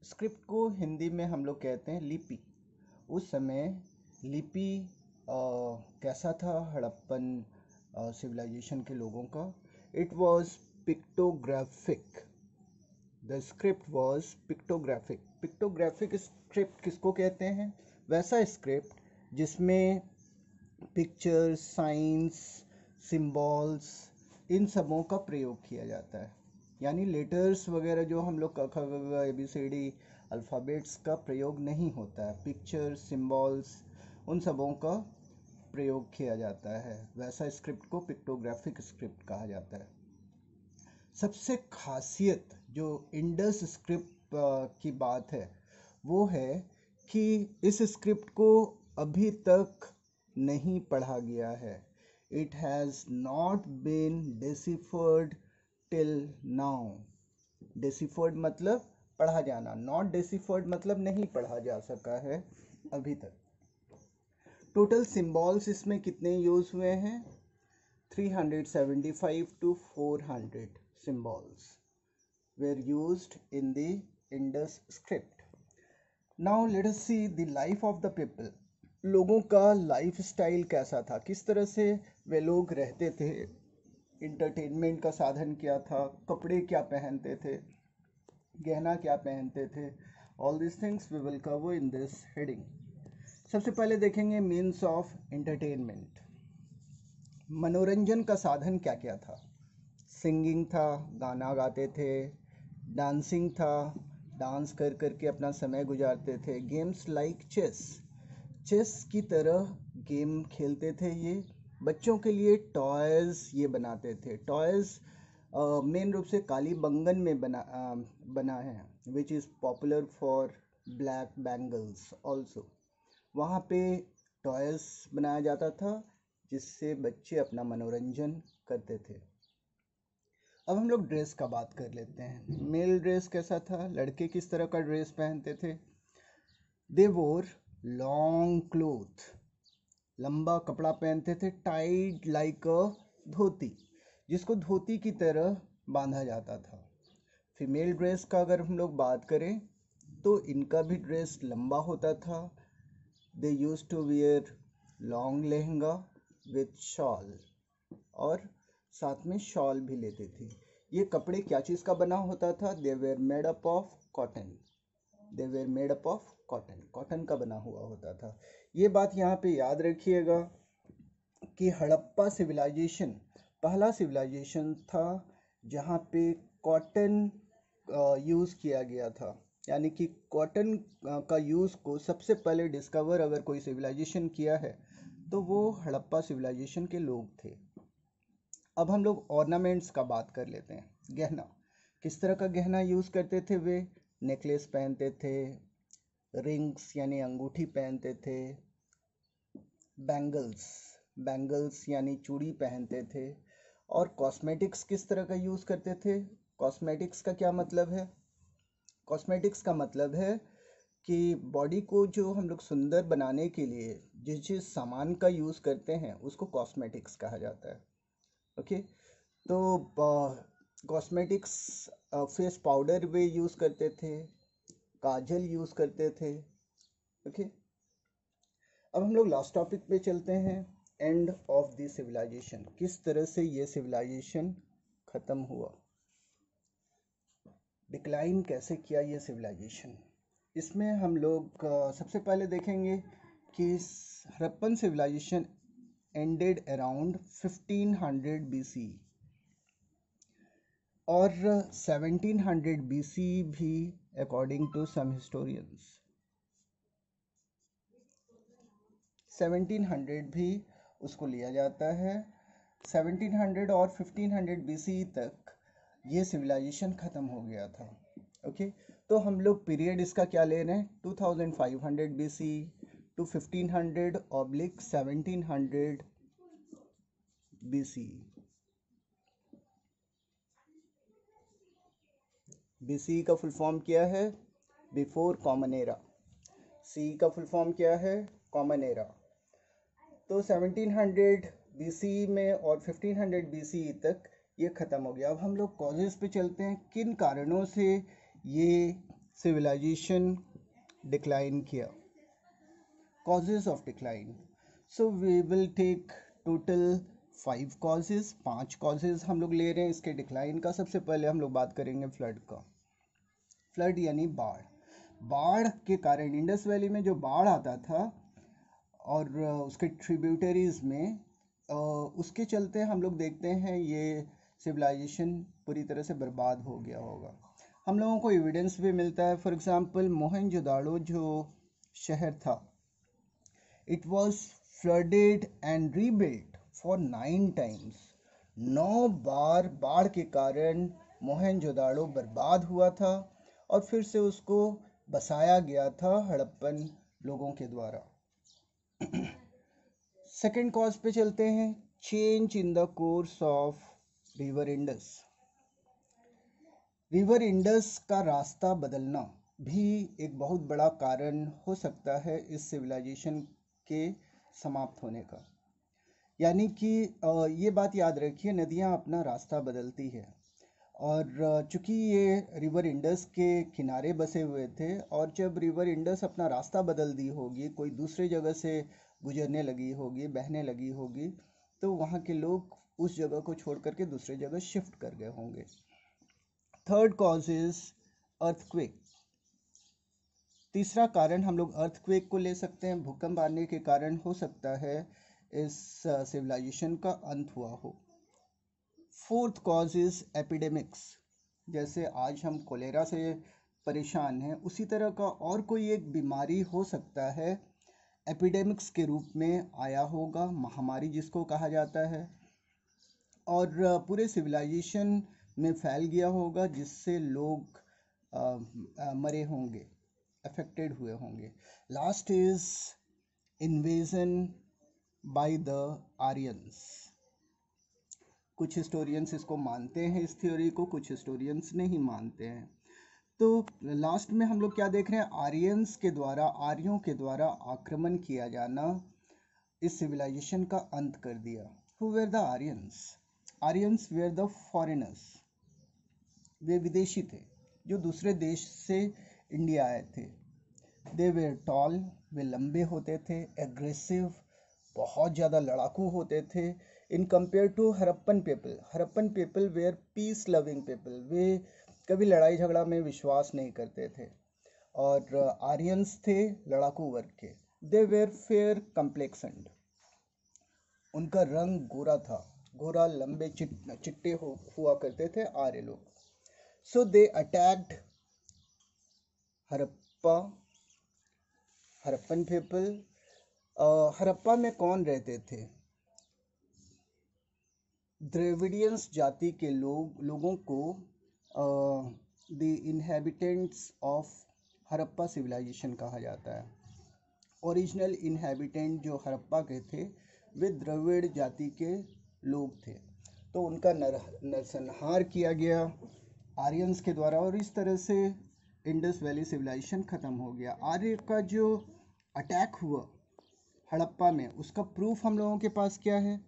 Speaker 1: script को हिंदी में हम लोग कहते हैं लिपि। उस समय लिपि कैसा था? हड़प्पन सिविलाइजेशन के लोगों का। It was pictographic the script was pictographic pictographic script किसको कहते हैं? वैसा स्क्रिप्ट जिसमें पिक्चर्स साइंस सिम्बॉल्स इन सबों का प्रयोग किया जाता है। यानी लेटर्स वगैरह जो हम लोग ख A, B, C, D alphabets का प्रयोग नहीं होता है। पिक्चर्स सिम्बॉल्स उन सबों का प्रयोग किया जाता है, वैसा स्क्रिप्ट को पिक्टोग्राफिक स्क्रिप्ट कहा जाता है। सबसे खासियत जो इंडस स्क्रिप्ट की बात है, वो है कि इस स्क्रिप्ट को अभी तक नहीं पढ़ा गया है। It has not been deciphered till now deciphered मतलब पढ़ा जाना। नॉट डेसीफर्ड मतलब नहीं पढ़ा जा सका है अभी तक। टोटल सिम्बॉल्स इसमें कितने यूज़ हुए हैं? 375 to 400 symbols were used in the Indus script. Now let us see the life of the people. लोगों का लाइफ स्टाइल कैसा था? किस तरह से वे लोग रहते थे? इंटरटेनमेंट का साधन क्या था? कपड़े क्या पहनते थे? गहना क्या पहनते थे? All this things we will cover in this heading सबसे पहले देखेंगे मीन्स ऑफ़ एंटरटेनमेंट मनोरंजन का साधन क्या क्या था? सिंगिंग था गाना गाते थे डांसिंग था डांस कर कर के अपना समय गुजारते थे। गेम्स लाइक चेस चेस की तरह गेम खेलते थे ये। बच्चों के लिए टॉयज़ ये बनाते थे। टॉयज़ मेन रूप से काली बंगन में बना uh, बना है which is popular for black bangles also वहाँ पे टॉयस बनाया जाता था, जिससे बच्चे अपना मनोरंजन करते थे। अब हम लोग ड्रेस का बात कर लेते हैं। मेल ड्रेस कैसा था? लड़के किस तरह का ड्रेस पहनते थे? दे वोर लॉन्ग क्लोथ लंबा कपड़ा पहनते थे टाइट लाइक अ धोती, जिसको धोती की तरह बांधा जाता था। फीमेल ड्रेस का अगर हम लोग बात करें तो इनका भी ड्रेस लंबा होता था they use to wear long lehenga with shawl और साथ में शॉल भी लेते थे। ये कपड़े क्या चीज़ का बना होता था? They were made up of cotton they were made up of cotton cotton का बना हुआ होता था। ये बात यहाँ पे याद रखिएगा कि हड़प्पा सिविलाइजेशन पहला सिविलाइजेशन था जहाँ पे कॉटन यूज़ किया गया था। यानी कि कॉटन का यूज़ को सबसे पहले डिस्कवर अगर कोई सिविलाइजेशन किया है तो वो हड़प्पा सिविलाइजेशन के लोग थे। अब हम लोग ऑर्नामेंट्स का बात कर लेते हैं। गहना, किस तरह का गहना यूज़ करते थे वे? नेकलेस पहनते थे रिंग्स यानी अंगूठी पहनते थे बैंगल्स बैंगल्स यानी चूड़ी पहनते थे। और कॉस्मेटिक्स किस तरह का यूज़ करते थे? कॉस्मेटिक्स का क्या मतलब है? कॉस्मेटिक्स का मतलब है कि बॉडी को जो हम लोग सुंदर बनाने के लिए जिस जिस सामान का यूज़ करते हैं, उसको कॉस्मेटिक्स कहा जाता है। ओके तो कॉस्मेटिक्स फेस पाउडर वे यूज़ करते थे, काजल यूज़ करते थे। ओके अब हम लोग लास्ट टॉपिक पे चलते हैं एंड ऑफ़ द सिविलाइजेशन किस तरह से ये सिविलाइजेशन ख़त्म हुआ? डिक्लाइन कैसे किया ये सिविलाइजेशन? इसमें हम लोग सबसे पहले देखेंगे कि Harappan civilization ended around 1500 BC और 1700 बीसी भी अकॉर्डिंग टू सम हिस्टोरियंस 1700 भी उसको लिया जाता है। 1700 और 1500 बीसी तक ये सिविलाइजेशन ख़त्म हो गया था ओके तो हम लोग पीरियड इसका क्या ले रहे हैं? 2500 BC to 1500 oblique 1700 BC BC का फुल फॉर्म क्या है? बिफोर कॉमन एरा सी का फुल फॉर्म क्या है? कॉमन एरा तो 1700 बीसी में और 1500 बीसी तक ये ख़त्म हो गया। अब हम लोग कॉजेज़ पे चलते हैं। किन कारणों से ये सिविलाइजेशन डिक्लाइन किया? Causes of decline so we will take total five causes पाँच कॉजेज हम लोग ले रहे हैं इसके डिक्लाइन का। सबसे पहले हम लोग बात करेंगे फ्लड का। फ्लड यानी बाढ़। बाढ़ के कारण इंडस वैली में जो बाढ़ आता था और, उसके ट्रिब्यूटरीज में उसके चलते हम लोग देखते हैं ये सिविलाइजेशन पूरी तरह से बर्बाद हो गया होगा। हम लोगों को एविडेंस भी मिलता है। फॉर एग्ज़ाम्पल मोहनजोदाड़ो जो शहर था it was flooded and rebuilt for nine times नौ बार बाढ़ के कारण मोहनजोदाड़ो बर्बाद हुआ था और फिर से उसको बसाया गया था हड़प्पन लोगों के द्वारा। [clears throat] सेकेंड कॉज पे चलते हैं। Change in the course of river Indus river Indus का रास्ता बदलना भी एक बहुत बड़ा कारण हो सकता है इस सिविलाइजेशन के समाप्त होने का। यानी कि ये बात याद रखिए, नदियाँ अपना रास्ता बदलती है। और चूँकि ये रिवर इंडस के किनारे बसे हुए थे, और जब रिवर इंडस अपना रास्ता बदल दी होगी, कोई दूसरे जगह से गुजरने लगी होगी, बहने लगी होगी तो वहाँ के लोग उस जगह को छोड़ करके दूसरे जगह शिफ्ट कर गए होंगे। थर्ड कॉज इज़ अर्थक्वेक तीसरा कारण हम लोग अर्थक्वेक को ले सकते हैं, भूकंप आने के कारण हो सकता है, इस सिविलाइजेशन का अंत हुआ हो। फोर्थ कॉज इज़ एपिडेमिक्स जैसे आज हम कोलेरा से परेशान हैं, उसी तरह का और कोई एक बीमारी हो सकता है एपिडेमिक्स के रूप में आया होगा, महामारी जिसको कहा जाता है। और पूरे सिविलाइजेशन में फैल गया होगा जिससे लोग आ, आ, मरे होंगे अफेक्टेड हुए होंगे। Last is invasion by the Aryans कुछ हिस्टोरियंस इसको मानते हैं इस थ्योरी को कुछ हिस्टोरियंस नहीं मानते हैं। तो लास्ट में हम लोग क्या देख रहे हैं? आर्यंस के द्वारा आर्यों के द्वारा आक्रमण किया जाना इस सिविलाइजेशन का अंत कर दिया। Who were the Aryans Aryans were the foreigners वे विदेशी थे, जो दूसरे देश से इंडिया आए थे। दे वेर टॉल वे लंबे होते थे एग्रेसिव बहुत ज़्यादा लड़ाकू होते थे। In compare to Harappan people Harappan people were peace loving people वे कभी लड़ाई झगड़ा में विश्वास नहीं करते थे। और आर्यंस थे लड़ाकू वर्ग के। दे वेयर फेयर कम्प्लेक्सेंड उनका रंग गोरा था। गोरा लंबे चिट, चिट्टे हो, हुआ करते थे आर्य लोग। So they attacked Harappa, Harappan people Harappa में कौन रहते थे? द्रेविडियंस जाति के लोग, लोगों को the inhabitants of Harappa civilization कहा जाता है। ओरिजिनल इनहेबिटेंट जो हरप्पा के थे, वे द्रविड़ जाति के लोग थे। तो उनका नर, नरसंहार किया गया आर्यंस के द्वारा और इस तरह से इंडस वैली सिविलाइजेशन ख़त्म हो गया। आर्य का जो अटैक हुआ हड़प्पा में, उसका प्रूफ हम लोगों के पास क्या है?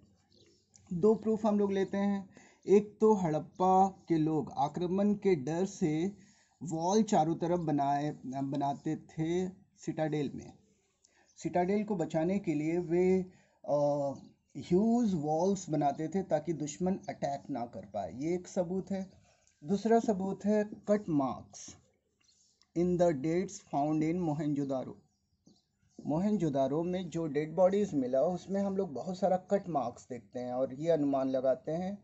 Speaker 1: दो प्रूफ हम लोग लेते हैं। एक तो हड़प्पा के लोग आक्रमण के डर से वॉल चारों तरफ़ बनाए, बनाते थे सिटाडेल में। सिटाडेल को बचाने के लिए वे ह्यूज वॉल्स बनाते थे ताकि दुश्मन अटैक ना कर पाए। ये एक सबूत है। दूसरा सबूत है cut marks. In the dates found in Mohenjodaro Mohenjodaro में जो डेड बॉडीज़ मिला, उसमें हम लोग बहुत सारा कट मार्क्स देखते हैं और ये अनुमान लगाते हैं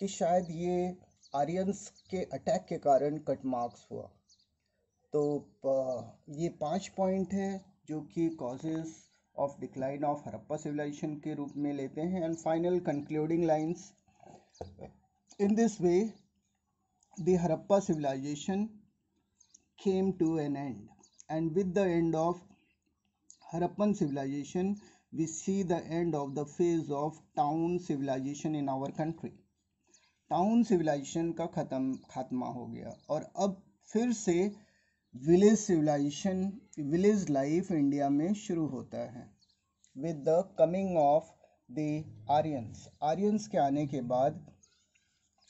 Speaker 1: कि शायद ये आर्यंस के अटैक के कारण कट मार्क्स हुआ। तो ये पाँच पॉइंट है जो कि causes of decline of Harappa civilization के रूप में लेते हैं and final concluding lines in this way the Harappa civilization came to an end and with the end of Harappan civilization we see the end of the phase of town civilization in our country town civilization का ख़त्म, खात्मा हो गया। और अब फिर से village civilization, village life India में शुरू होता है। With the coming of the Aryans Aryans के आने के बाद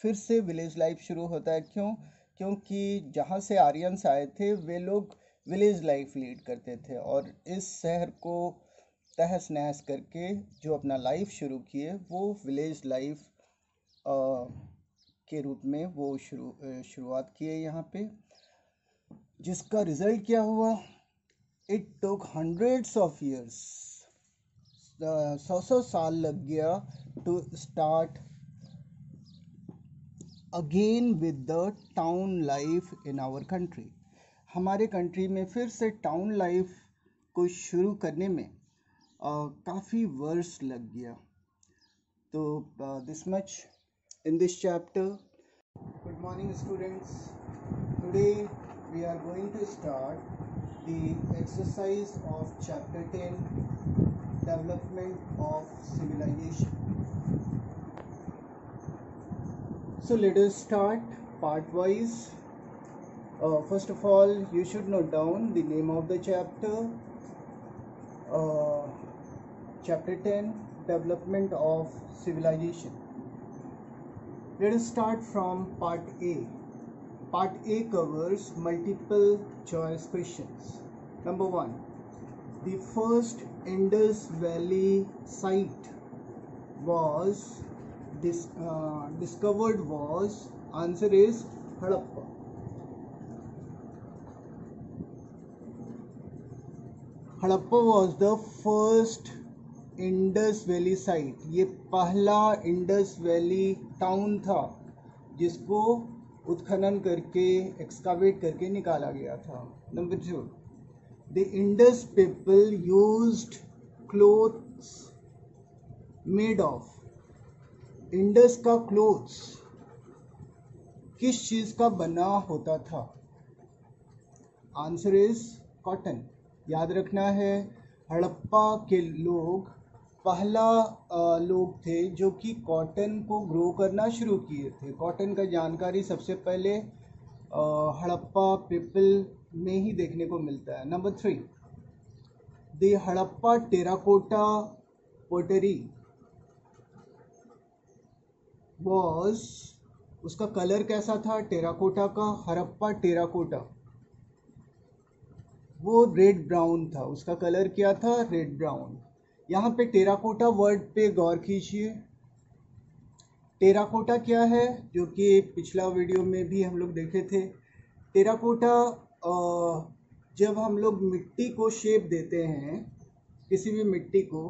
Speaker 1: फिर से विलेज लाइफ शुरू होता है। क्यों? क्योंकि जहाँ से आर्यंस आए थे, वे लोग विलेज लाइफ लीड करते थे और इस शहर को तहस नहस करके जो अपना लाइफ शुरू किए, वो विलेज लाइफ के रूप में वो शुरू शुरुआत किए यहाँ पे। जिसका रिज़ल्ट क्या हुआ? It took hundreds of years सौ सौ साल लग गया to start again with the town life in our country हमारे कंट्री में फिर से टाउन लाइफ को शुरू करने में काफ़ी वर्ष लग गया। तो this much in this chapter good morning students today we are going to start the exercise of chapter 10 development of civilization. So let us start part wise uh, first of all you should note down the name of the chapter. Uh, chapter 10 development of civilization. Let us start from part a. part a covers multiple choice questions number 1 the first indus valley site was dis, uh, discovered was answer is Harappa Harappa was the first Indus valley site ये पहला Indus valley town था जिसको उत्खनन करके excavate करके निकाला गया था। Number two the Indus people used clothes made of Indus का क्लोथ्स किस चीज़ का बना होता था? आंसर इज़ कॉटन याद रखना है, हड़प्पा के लोग पहला लोग थे जो कि कॉटन को ग्रो करना शुरू किए थे। कॉटन का जानकारी सबसे पहले हड़प्पा, पीपल में ही देखने को मिलता है। Number three the Harappa terracotta pottery was उसका कलर कैसा था? टेराकोटा का, हड़प्पा टेराकोटा। वो रेड ब्राउन था। उसका कलर क्या था? रेड ब्राउन यहाँ पे टेराकोटा वर्ड पे गौर कीजिए। टेराकोटा क्या है? जो कि पिछला वीडियो में भी हम लोग देखे थे। टेराकोटा जब हम लोग मिट्टी को शेप देते हैं, किसी भी मिट्टी को,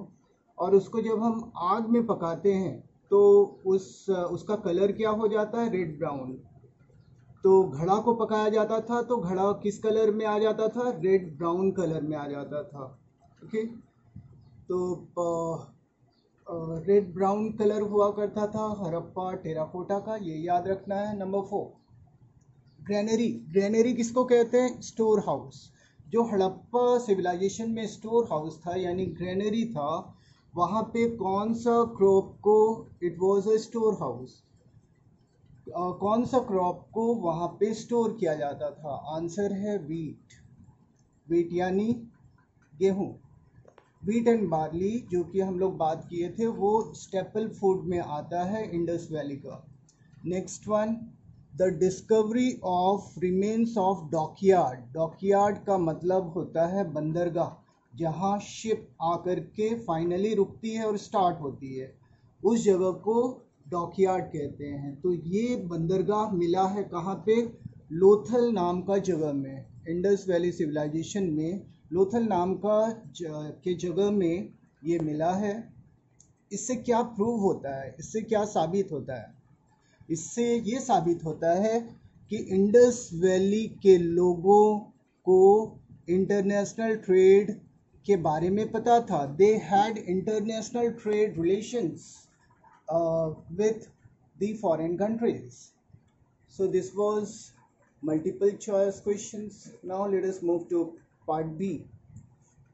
Speaker 1: और उसको जब हम आग में पकाते हैं तो उस, उसका कलर क्या हो जाता है? रेड ब्राउन तो घड़ा को पकाया जाता था तो घड़ा किस कलर में आ जाता था? रेड ब्राउन कलर में आ जाता था। ओके? तो रेड ब्राउन कलर हुआ करता था, हरप्पा, टेराकोटा का, ये याद रखना है नंबर फोर ग्रेनरी ग्रेनरी किसको कहते हैं? स्टोर हाउस जो हड़प्पा सिविलाइजेशन में स्टोर हाउस था, यानी ग्रेनरी था, वहाँ पे कौन सा क्रॉप को it was a store house कौन सा क्रॉप को वहाँ पे स्टोर किया जाता था? आंसर है वीट वीट यानी गेहूँ. वीट एंड बार्ली जो कि हम लोग बात किए थे, वो स्टेपल फ़ूड में आता है इंडस वैली का। Next one the discovery of remains of dockyard dockyard का मतलब होता है बंदरगाह, जहाँ शिप आकर के फाइनली रुकती है और स्टार्ट होती है। उस जगह को डॉकयार्ड कहते हैं। तो ये बंदरगाह मिला है कहाँ पे? लोथल नाम का जगह में इंडस वैली सिविलाइजेशन में। लोथल नाम का के जगह में ये मिला है। इससे क्या प्रूव होता है? इससे क्या साबित होता है? इससे ये साबित होता है कि इंडस वैली के लोगों को इंटरनेशनल ट्रेड के बारे में पता था। They had international trade relations with the foreign countries so this was multiple choice questions now let us move to part B.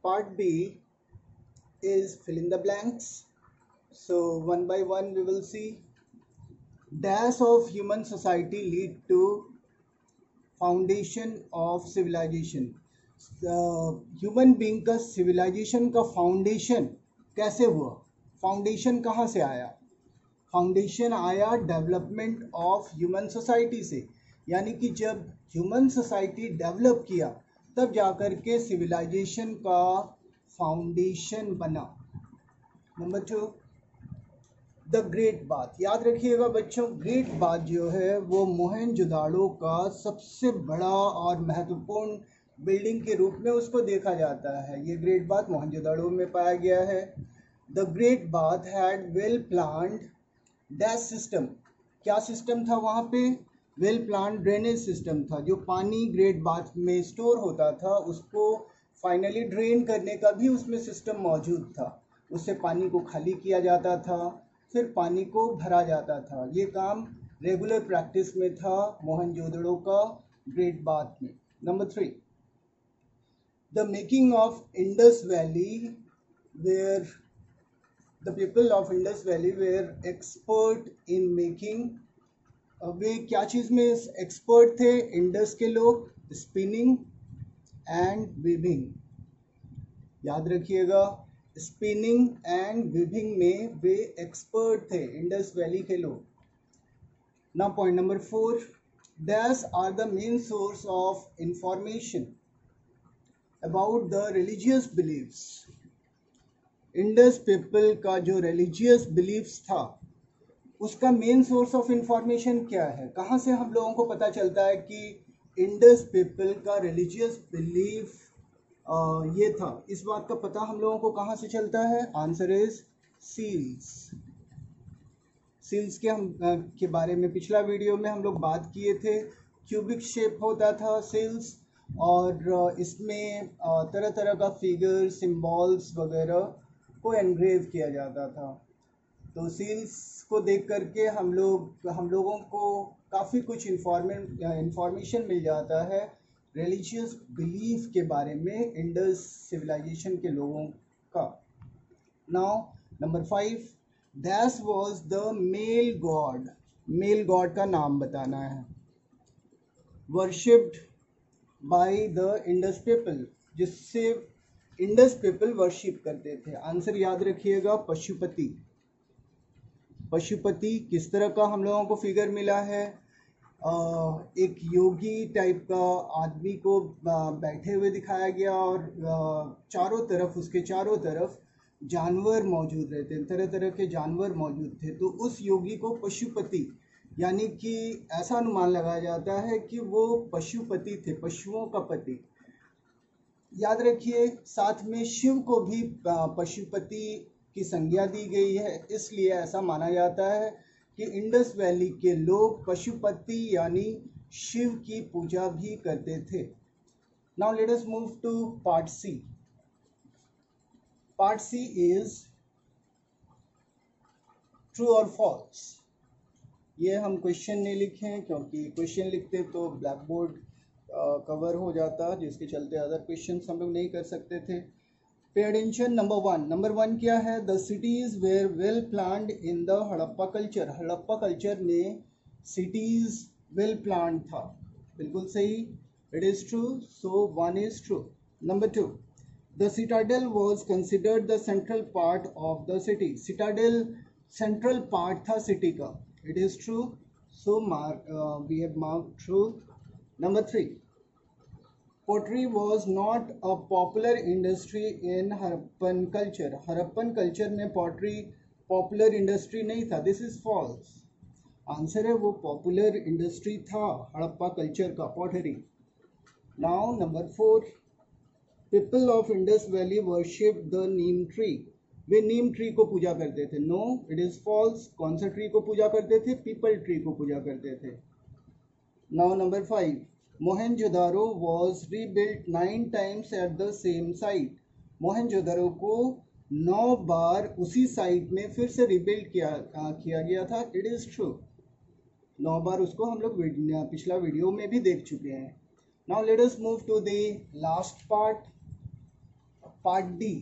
Speaker 1: Part B is fill in the blanks. So one by one we will see dash of human society lead to foundation of civilization human being का civilization का foundation कैसे हुआ foundation कहाँ से आया foundation आया development of human society से यानी कि जब ह्यूमन सोसाइटी डेवलप किया तब जाकर के सिविलाइजेशन का फाउंडेशन बना। नंबर टू द ग्रेट बात याद रखिएगा बच्चों ग्रेट बात जो है, वो मोहन जुदाड़ो का सबसे बड़ा और महत्वपूर्ण बिल्डिंग के रूप में उसको देखा जाता है। ये ग्रेट बात मोहनजोदाड़ो में पाया गया है। The great bath had well planned dash system क्या सिस्टम था वहाँ पे? वेल प्लान ड्रेनेज सिस्टम था, जो पानी ग्रेट बाथ में स्टोर होता था, उसको फाइनली ड्रेन करने का भी उसमें सिस्टम मौजूद था। उससे पानी को खाली किया जाता था, फिर पानी को भरा जाता था। ये काम रेगुलर प्रैक्टिस में था मोहनजोदड़ो का ग्रेट बाथ में। Number three, the making of Indus valley ware, the people of Indus valley were expert in making वे क्या चीज़ में एक्सपर्ट थे? इंडस के लोग स्पिनिंग एंड विभिंग याद रखिएगा स्पिनिंग एंड विभिंग में वे एक्सपर्ट थे इंडस वैली के लोग. ना point number four these are the main source of information about the religious beliefs Indus people का जो रिलीजियस बिलीव्स था उसका मेन सोर्स ऑफ़ इंफॉर्मेशन क्या है? कहाँ से हम लोगों को पता चलता है कि इंडस पीपल का रिलीजियस बिलीफ ये था? इस बात का पता हम लोगों को कहाँ से चलता है? आंसर इज़ सील्स सील्स के हम आ, के बारे में पिछला वीडियो में हम लोग बात किए थे। क्यूबिक शेप होता था सील्स और इसमें तरह तरह का फिगर सिम्बॉल्स वगैरह को एनग्रेव किया जाता था। तो सील्स को देख करके हम लोग, हम लोगों को काफ़ी कुछ इंफॉर्मेशन मिल जाता है रिलीजियस बिलीफ के बारे में इंडस सिविलाइजेशन के लोगों का। Now number five this was the male god male god का नाम बताना है। Worshipped by the Indus people जिससे इंडस पीपल वर्शिप करते थे। आंसर याद रखिएगा, पशुपति। पशुपति, किस तरह का हम लोगों को फिगर मिला है? एक योगी टाइप का आदमी को बैठे हुए दिखाया गया और चारों तरफ़, उसके चारों तरफ़ जानवर मौजूद रहते हैं, तरह तरह के जानवर मौजूद थे। तो उस योगी को पशुपति, यानी कि ऐसा अनुमान लगाया जाता है कि वो पशुपति थे, पशुओं का पति। याद रखिए, साथ में शिव को भी पशुपति की संज्ञा दी गई है। इसलिए ऐसा माना जाता है कि इंडस वैली के लोग पशुपति यानी शिव की पूजा भी करते थे। Now let us move to part C part C is true और फॉल्स ये हम क्वेश्चन नहीं लिखे हैं क्योंकि क्वेश्चन लिखते तो ब्लैक बोर्ड कवर हो जाता, जिसके चलते अदर क्वेश्चन हम लोग नहीं कर सकते थे। Pay attention number one number one क्या है? The cities were well planned in the Harappa culture Harappa culture में सिटीज़ वेल प्लान था। बिल्कुल सही। It is true so one is true number two the citadel was considered the central part of the city citadel central part था city का। It is true so mark we have mark true number three pottery was not a popular industry in Harappan culture. Harappan culture में pottery popular industry नहीं था. This is false. Answer है वो popular industry था Harappa culture का pottery. Now number four. People of Indus Valley worship the neem tree. वे neem tree को पूजा करते थे नो इट इज़ फॉल्स कौन सा ट्री को पूजा करते थे पीपल ट्री को पूजा करते थे now number five Mohenjodaro was rebuilt nine times at the same site Mohenjodaro को नौ बार उसी साइट में फिर से रिबिल्ड किया किया गया था। इट इज़ ट्रू नौ बार उसको हम लोग पिछला वीडियो में भी देख चुके हैं। Now let us move to the last part part D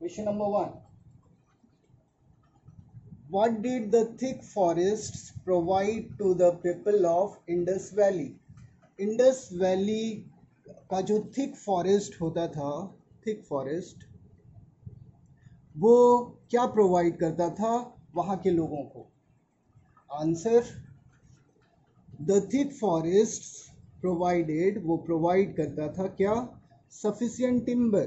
Speaker 1: question number one what did the thick forests provide to the people of Indus Valley? Indus valley का जो थिक फॉरेस्ट होता था, थिक फॉरेस्ट, वो क्या provide करता था वहाँ के लोगों को? Answer the thick forest provided वो प्रोवाइड करता था क्या? सफिशियंट टिम्बर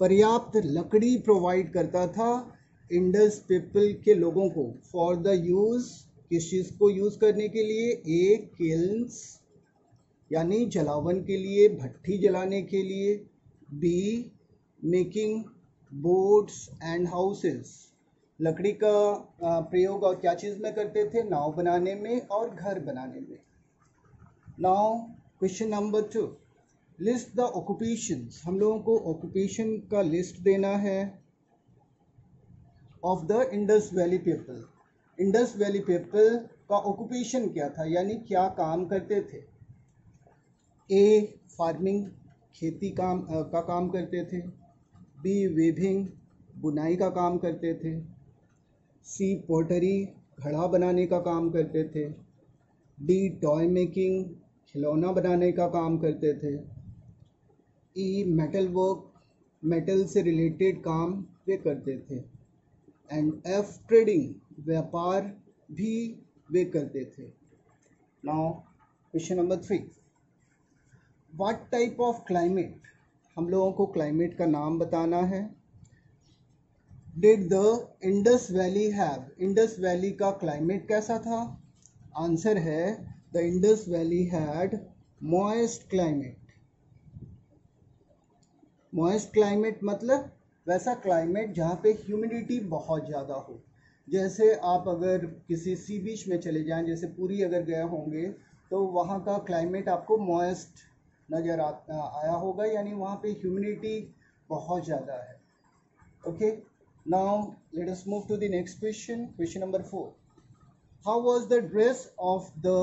Speaker 1: पर्याप्त लकड़ी प्रोवाइड करता था इंडस पीपल के लोगों को फॉर द यूज़ किस चीज़ को यूज़ करने के लिए? ए किल्स यानी जलावन के लिए भट्टी जलाने के लिए B making boats and houses लकड़ी का प्रयोग और क्या चीज़ में करते थे? नाव बनाने में और घर बनाने में। Now question number two list the occupation हम लोगों को ऑक्यूपेशन का लिस्ट देना है। Of the Indus valley people Indus valley people का ऑक्यूपेशन क्या था? यानी क्या काम करते थे? ए फ़ार्मिंग खेती काम आ, का काम करते थे। बी वेविंग बुनाई का काम करते थे। सी पोटरी घड़ा बनाने का काम करते थे। डी टॉय मेकिंग खिलौना बनाने का काम करते थे। ई मेटल वर्क मेटल से रिलेटेड काम वे करते थे। एंड एफ़ ट्रेडिंग व्यापार भी वे करते थे। Now question number three what type of climate हम लोगों को क्लाइमेट का नाम बताना है। Did the Indus valley have Indus valley का क्लाइमेट कैसा था? आंसर है the Indus valley had moist climate moist climate मतलब वैसा क्लाइमेट जहाँ पे ह्यूमिडिटी बहुत ज़्यादा हो। जैसे आप अगर किसी सी बीच में चले जाएँ जैसे पूरी अगर गए होंगे तो वहाँ का क्लाइमेट आपको मॉइस्ट नज़र आ, आया होगा यानी वहाँ पे ह्यूमिडिटी बहुत ज़्यादा है। Okay now let us move to the next question question number four how was the dress of the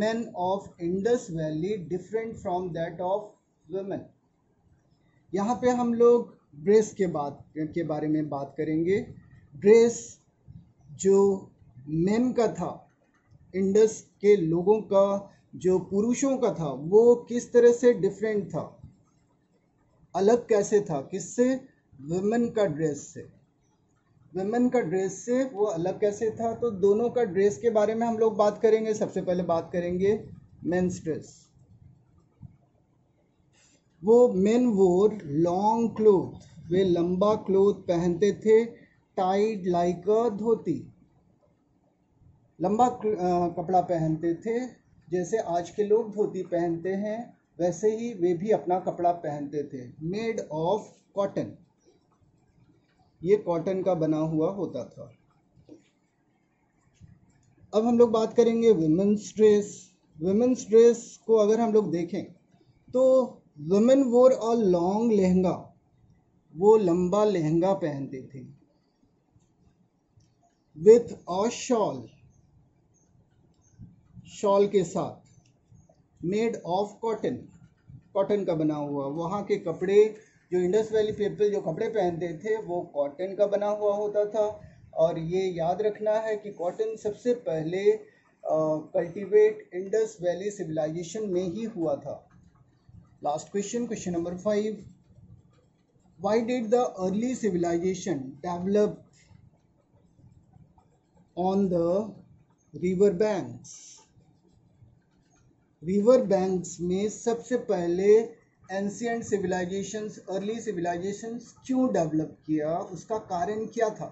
Speaker 1: men of Indus valley different from that of women यहाँ पे हम लोग ड्रेस के बात के बारे में बात करेंगे। ड्रेस जो मेन का था इंडस के लोगों का, जो पुरुषों का था, वो किस तरह से डिफरेंट था? अलग कैसे था? किससे? वुमेन का ड्रेस से। वुमेन का ड्रेस से वो अलग कैसे था? तो दोनों का ड्रेस के बारे में हम लोग बात करेंगे। सबसे पहले बात करेंगे मेन्स ड्रेस वो मेन वोर लॉन्ग क्लोथ वे लंबा क्लोथ पहनते थे। Tied like a dhoti. लंबा कपड़ा पहनते थे, जैसे आज के लोग धोती पहनते हैं, वैसे ही वे भी अपना कपड़ा पहनते थे। मेड ऑफ़ कॉटन ये कॉटन का बना हुआ होता था। अब हम लोग बात करेंगे वुमेंस ड्रेस वुमेंस ड्रेस को अगर हम लोग देखें तो women wore a long lehenga. वो लंबा लहंगा पहनते थे। विथ अ शॉल शॉल के साथ मेड ऑफ़ कॉटन कॉटन का बना हुआ, वहाँ के कपड़े, जो इंडस वैली पीपल जो कपड़े पहनते थे, वो कॉटन का बना हुआ होता था। और ये याद रखना है कि कॉटन सबसे पहले कल्टीवेट इंडस वैली सिविलाइजेशन में ही हुआ था। Last question question number five Why did the early civilization develop on the river banks? River banks में सबसे पहले एंशियंट सिविलाइजेशंस अर्ली सिविलाइजेशंस क्यों डेवलप किया? उसका कारण क्या था?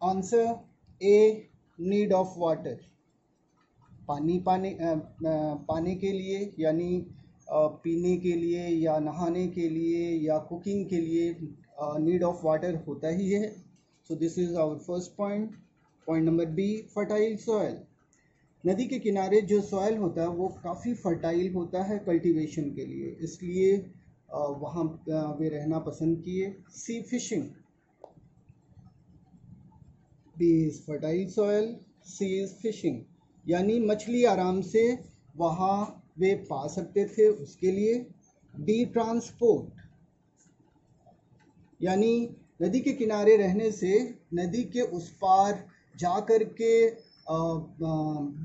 Speaker 1: Answer A need of water पानी पाने पाने के लिए, यानी पीने के लिए, या नहाने के लिए, या कुकिंग के लिए नीड ऑफ़ वाटर होता ही है। So this is our first point point number B fertile soil नदी के किनारे जो सॉयल होता है, वो काफ़ी फर्टाइल होता है कल्टीवेशन के लिए। इसलिए वहाँ वे रहना पसंद किए। C fishing B is fertile soil C is fishing यानी मछली आराम से वहाँ वे पा सकते थे उसके लिए। डी ट्रांसपोर्ट यानी नदी के किनारे रहने से नदी के उस पार जा कर के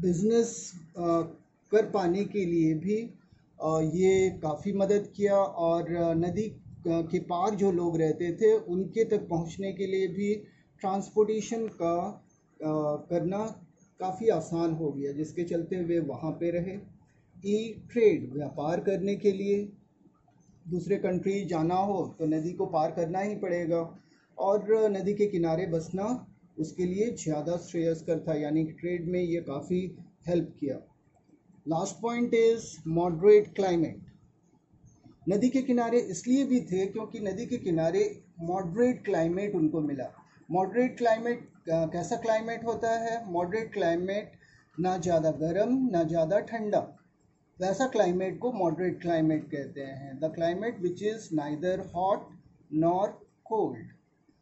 Speaker 1: बिज़नेस कर पाने के लिए भी ये काफ़ी मदद किया और नदी के पार जो लोग रहते थे उनके तक पहुँचने के लिए भी ट्रांसपोर्टेशन का करना काफ़ी आसान हो गया, जिसके चलते वे वहाँ पे रहे। ई ट्रेड व्यापार करने के लिए। दूसरे कंट्री जाना हो तो नदी को पार करना ही पड़ेगा। और नदी के किनारे बसना उसके लिए ज़्यादा श्रेयस्कर था, यानी कि ट्रेड में ये काफ़ी हेल्प किया। Last point is moderate climate नदी के किनारे इसलिए भी थे क्योंकि नदी के किनारे मॉडरेट क्लाइमेट उनको मिला। मॉडरेट क्लाइमेट कैसा क्लाइमेट होता है? मॉडरेट क्लाइमेट ना ज़्यादा गर्म, ना ज़्यादा ठंडा। वैसा क्लाइमेट को मॉडरेट क्लाइमेट कहते हैं। The climate which is neither hot nor cold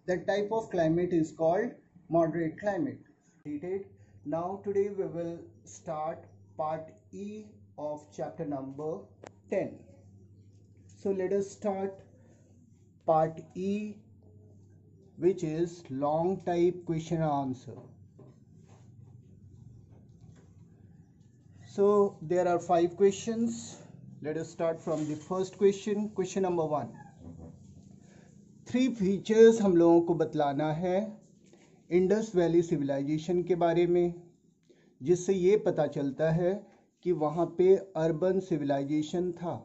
Speaker 1: that type of climate is called moderate climate डिटेड now today we will start part E of chapter number ten so let us start part E which is long type question answer So, there are five questions. Let us start from the first question. Question number one. Three features हम लोगों को बतलाना है Indus valley civilisation के बारे में, जिससे ये पता चलता है कि वहाँ पे अर्बन सिविलाइजेशन था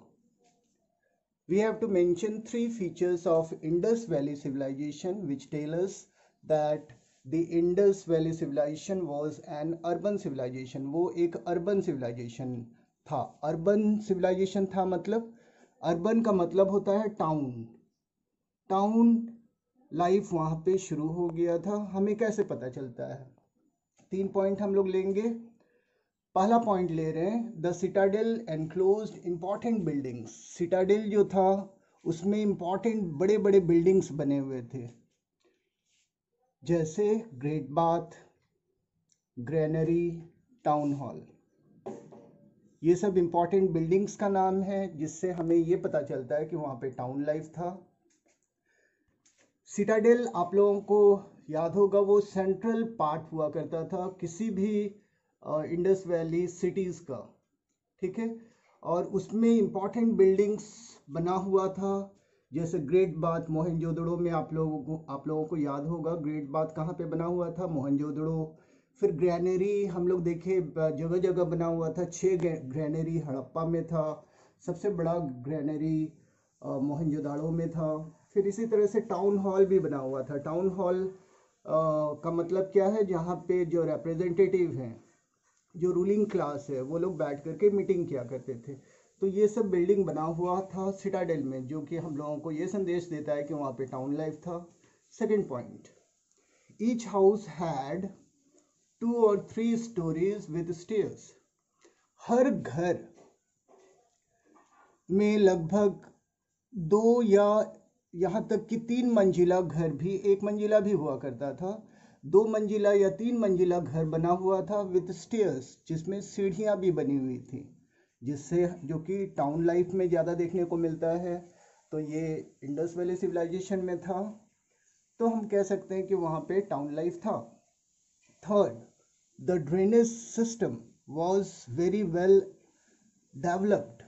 Speaker 1: we have to mention three features of Indus valley civilization which tells that the Indus valley civilization was an urban civilization वो एक अर्बन सिविलाइजेशन था। अर्बन सिविलाइजेशन था मतलब? अर्बन का मतलब होता है टाउन टाउन लाइफ वहाँ पे शुरू हो गया था। हमें कैसे पता चलता है? तीन पॉइंट हम लोग लेंगे। पहला पॉइंट ले रहे हैं। The citadel enclose important buildings citadel जो था, उसमें इंपॉर्टेंट बड़े बड़े बिल्डिंग्स बने हुए थे। जैसे great bath granary town hall ये सब इंपॉर्टेंट बिल्डिंग्स का नाम है, जिससे हमें ये पता चलता है कि वहाँ पे टाउन लाइफ था। सिटाडेल आप लोगों को याद होगा, वो सेंट्रल पार्ट हुआ करता था किसी भी इंडस वैली सिटीज़ का, ठीक है? और उसमें इंपॉर्टेंट बिल्डिंग्स बना हुआ था। जैसे ग्रेट बाथ मोहनजोदड़ो में आप लोगों को, आप लोगों को याद होगा ग्रेट बाथ कहाँ पे बना हुआ था? मोहनजोदड़ो। फिर ग्रैनरी हम लोग देखे जगह जगह बना हुआ था। छः ग्रैनरी हड़प्पा में था। सबसे बड़ा ग्रैनरी मोहनजोदाड़ो में था। फिर इसी तरह से टाउन हॉल भी बना हुआ था। टाउन हॉल का मतलब क्या है? जहाँ पे जो रिप्रेजेंटेटिव हैं, जो रूलिंग क्लास है, वो लोग बैठ करके मीटिंग किया करते थे। तो ये सब बिल्डिंग बना हुआ था सिटाडेल में, जो कि हम लोगों को ये संदेश देता है कि वहाँ पे टाउन लाइफ था। Second point each house had two और थ्री स्टोरीज विद स्टेयर्स हर घर में लगभग दो या यहाँ तक कि तीन मंजिला घर भी, एक मंजिला भी हुआ करता था। दो मंजिला या तीन मंजिला घर बना हुआ था विद स्टेयर्स जिसमें सीढ़ियाँ भी बनी हुई थी। जिससे जो कि टाउन लाइफ में ज़्यादा देखने को मिलता है। तो ये इंडस वैली सिविलाइजेशन में था। तो हम कह सकते हैं कि वहाँ पे टाउन लाइफ था। Third the drainage system was very well developed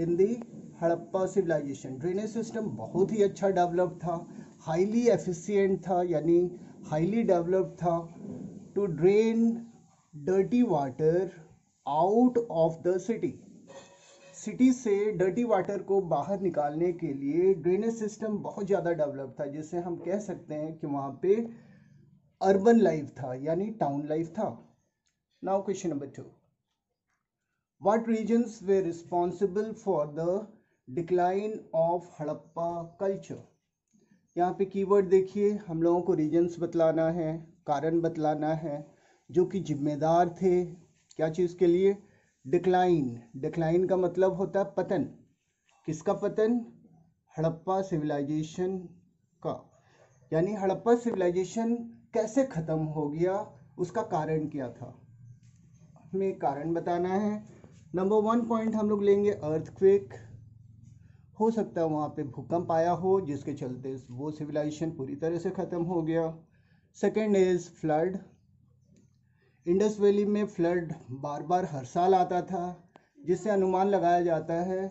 Speaker 1: in the Harappa civilization drainage system बहुत ही अच्छा डेवलप था। हाईली एफिशिएंट था, यानी हाईली डेवलप्ड था। To drain dirty water out of the city city से डर्टी वाटर को बाहर निकालने के लिए ड्रेनेज सिस्टम बहुत ज़्यादा डेवलप था जिससे हम कह सकते हैं कि वहाँ पे अर्बन लाइफ था, यानी टाउन लाइफ था। Now question number two what regions were responsible for the decline of Harappa culture यहाँ पे कीवर्ड देखिए, हम लोगों को रीजन्स बतलाना है, कारण बतलाना है, जो कि जिम्मेदार थे क्या चीज़ के लिए? डिक्लाइन डिक्लाइन का मतलब होता है पतन। किसका पतन? हड़प्पा सिविलाइजेशन का। यानी हड़प्पा सिविलाइजेशन कैसे ख़त्म हो गया? उसका कारण क्या था? हमें कारण बताना है। नंबर वन पॉइंट हम लोग लेंगे अर्थक्वेक हो सकता है वहाँ पे भूकंप आया हो, जिसके चलते वो सिविलाइजेशन पूरी तरह से ख़त्म हो गया। Second is flood Indus valley में फ्लड बार बार हर साल आता था, जिससे अनुमान लगाया जाता है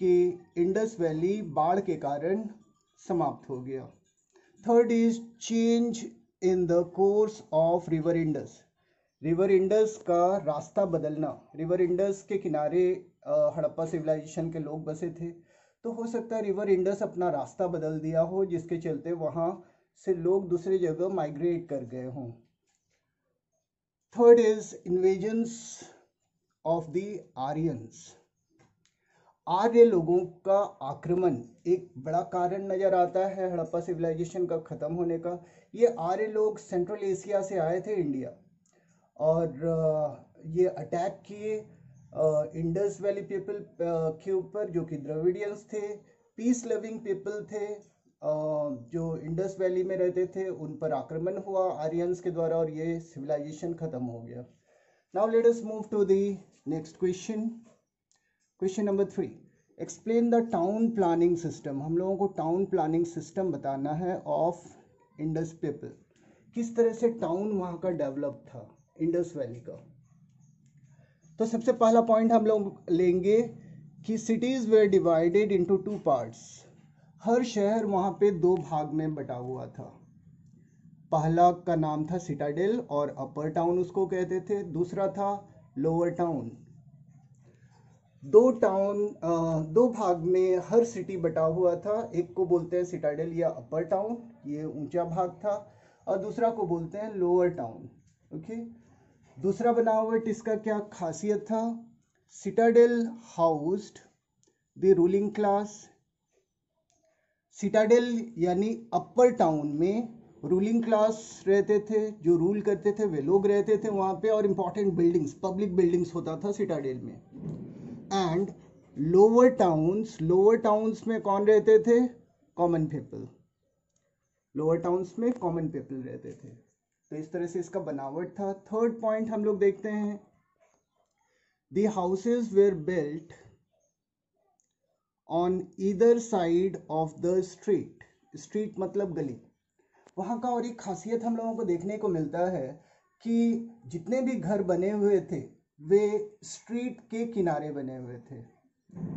Speaker 1: कि इंडस वैली बाढ़ के कारण समाप्त हो गया। Third is change in the course of river Indus river Indus का रास्ता बदलना। रिवर इंडस के किनारे हड़प्पा सिविलाइजेशन के लोग बसे थे। तो हो सकता है रिवर इंडस अपना रास्ता बदल दिया हो, जिसके चलते वहाँ से लोग दूसरी जगह माइग्रेट कर गए हों। Third is invasions of the Aryans आर्य लोगों का आक्रमण एक बड़ा कारण नज़र आता है हड़प्पा सिविलाइजेशन का ख़त्म होने का। ये आर्य लोग सेंट्रल एशिया से आए थे इंडिया और ये अटैक किए इंडस वैली पीपल के ऊपर जो कि द्रविडियंस थे पीस लविंग पीपल थे जो इंडस वैली में रहते थे, उन पर आक्रमण हुआ आर्यंस के द्वारा और ये सिविलाइजेशन ख़त्म हो गया। Now let us move to the next question question number three explain the town planning system हम लोगों को टाउन प्लानिंग सिस्टम बताना है ऑफ़ इंडस पीपल किस तरह से टाउन वहाँ का डेवलप था इंडस वैली का? तो सबसे पहला पॉइंट हम लोग लेंगे कि cities were divided into two parts हर शहर वहाँ पे दो भाग में बटा हुआ था। पहला का नाम था सिटाडेल और अपर टाउन उसको कहते थे। दूसरा था लोअर टाउन। दो टाउन दो भाग में हर सिटी बटा हुआ था। एक को बोलते हैं सिटाडेल या अपर टाउन, ये ऊँचा भाग था। और दूसरा को बोलते हैं लोअर टाउन, ओके? दूसरा बनावट इसका क्या खासियत था? Citadel housed the ruling class. Citadel यानी अपर टाउन में रूलिंग क्लास रहते थे, जो रूल करते थे, वे लोग रहते थे वहाँ पे और इंपॉर्टेंट बिल्डिंग्स पब्लिक बिल्डिंग्स होता था सिटाडेल में। And lower towns lower towns में कौन रहते थे? कॉमन पीपल लोअर टाउन्स में कॉमन पीपल रहते थे। तो इस तरह से इसका बनावट था। थर्ड पॉइंट हम लोग देखते हैं। The houses were built on either side of the street street मतलब गली। वहाँ का और एक खासियत हम लोगों को देखने को मिलता है कि जितने भी घर बने हुए थे, वे स्ट्रीट के किनारे बने हुए थे।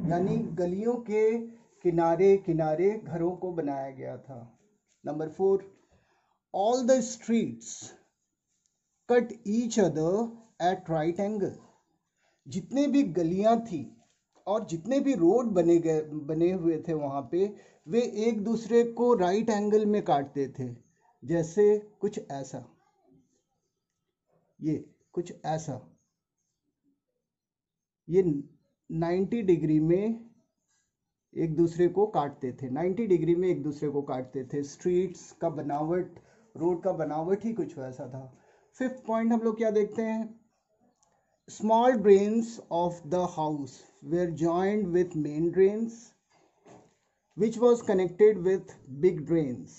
Speaker 1: यानी गलियों के किनारे किनारे घरों को बनाया गया था। Number four all the streets cut each other at right angle जितने भी गलियाँ थी और जितने भी रोड बने गए, बने हुए थे वहाँ पे, वे एक दूसरे को राइट एंगल में काटते थे, जैसे कुछ ऐसा। ये कुछ ऐसा। ये 90 डिग्री में एक दूसरे को काटते थे। 90 डिग्री में एक दूसरे को काटते थे। स्ट्रीट्स का बनावट रोड का बनावट ही कुछ वैसा था। फिफ्थ पॉइंट हम लोग क्या देखते हैं? Small drains of the house were joint with main drains which was connected with big drains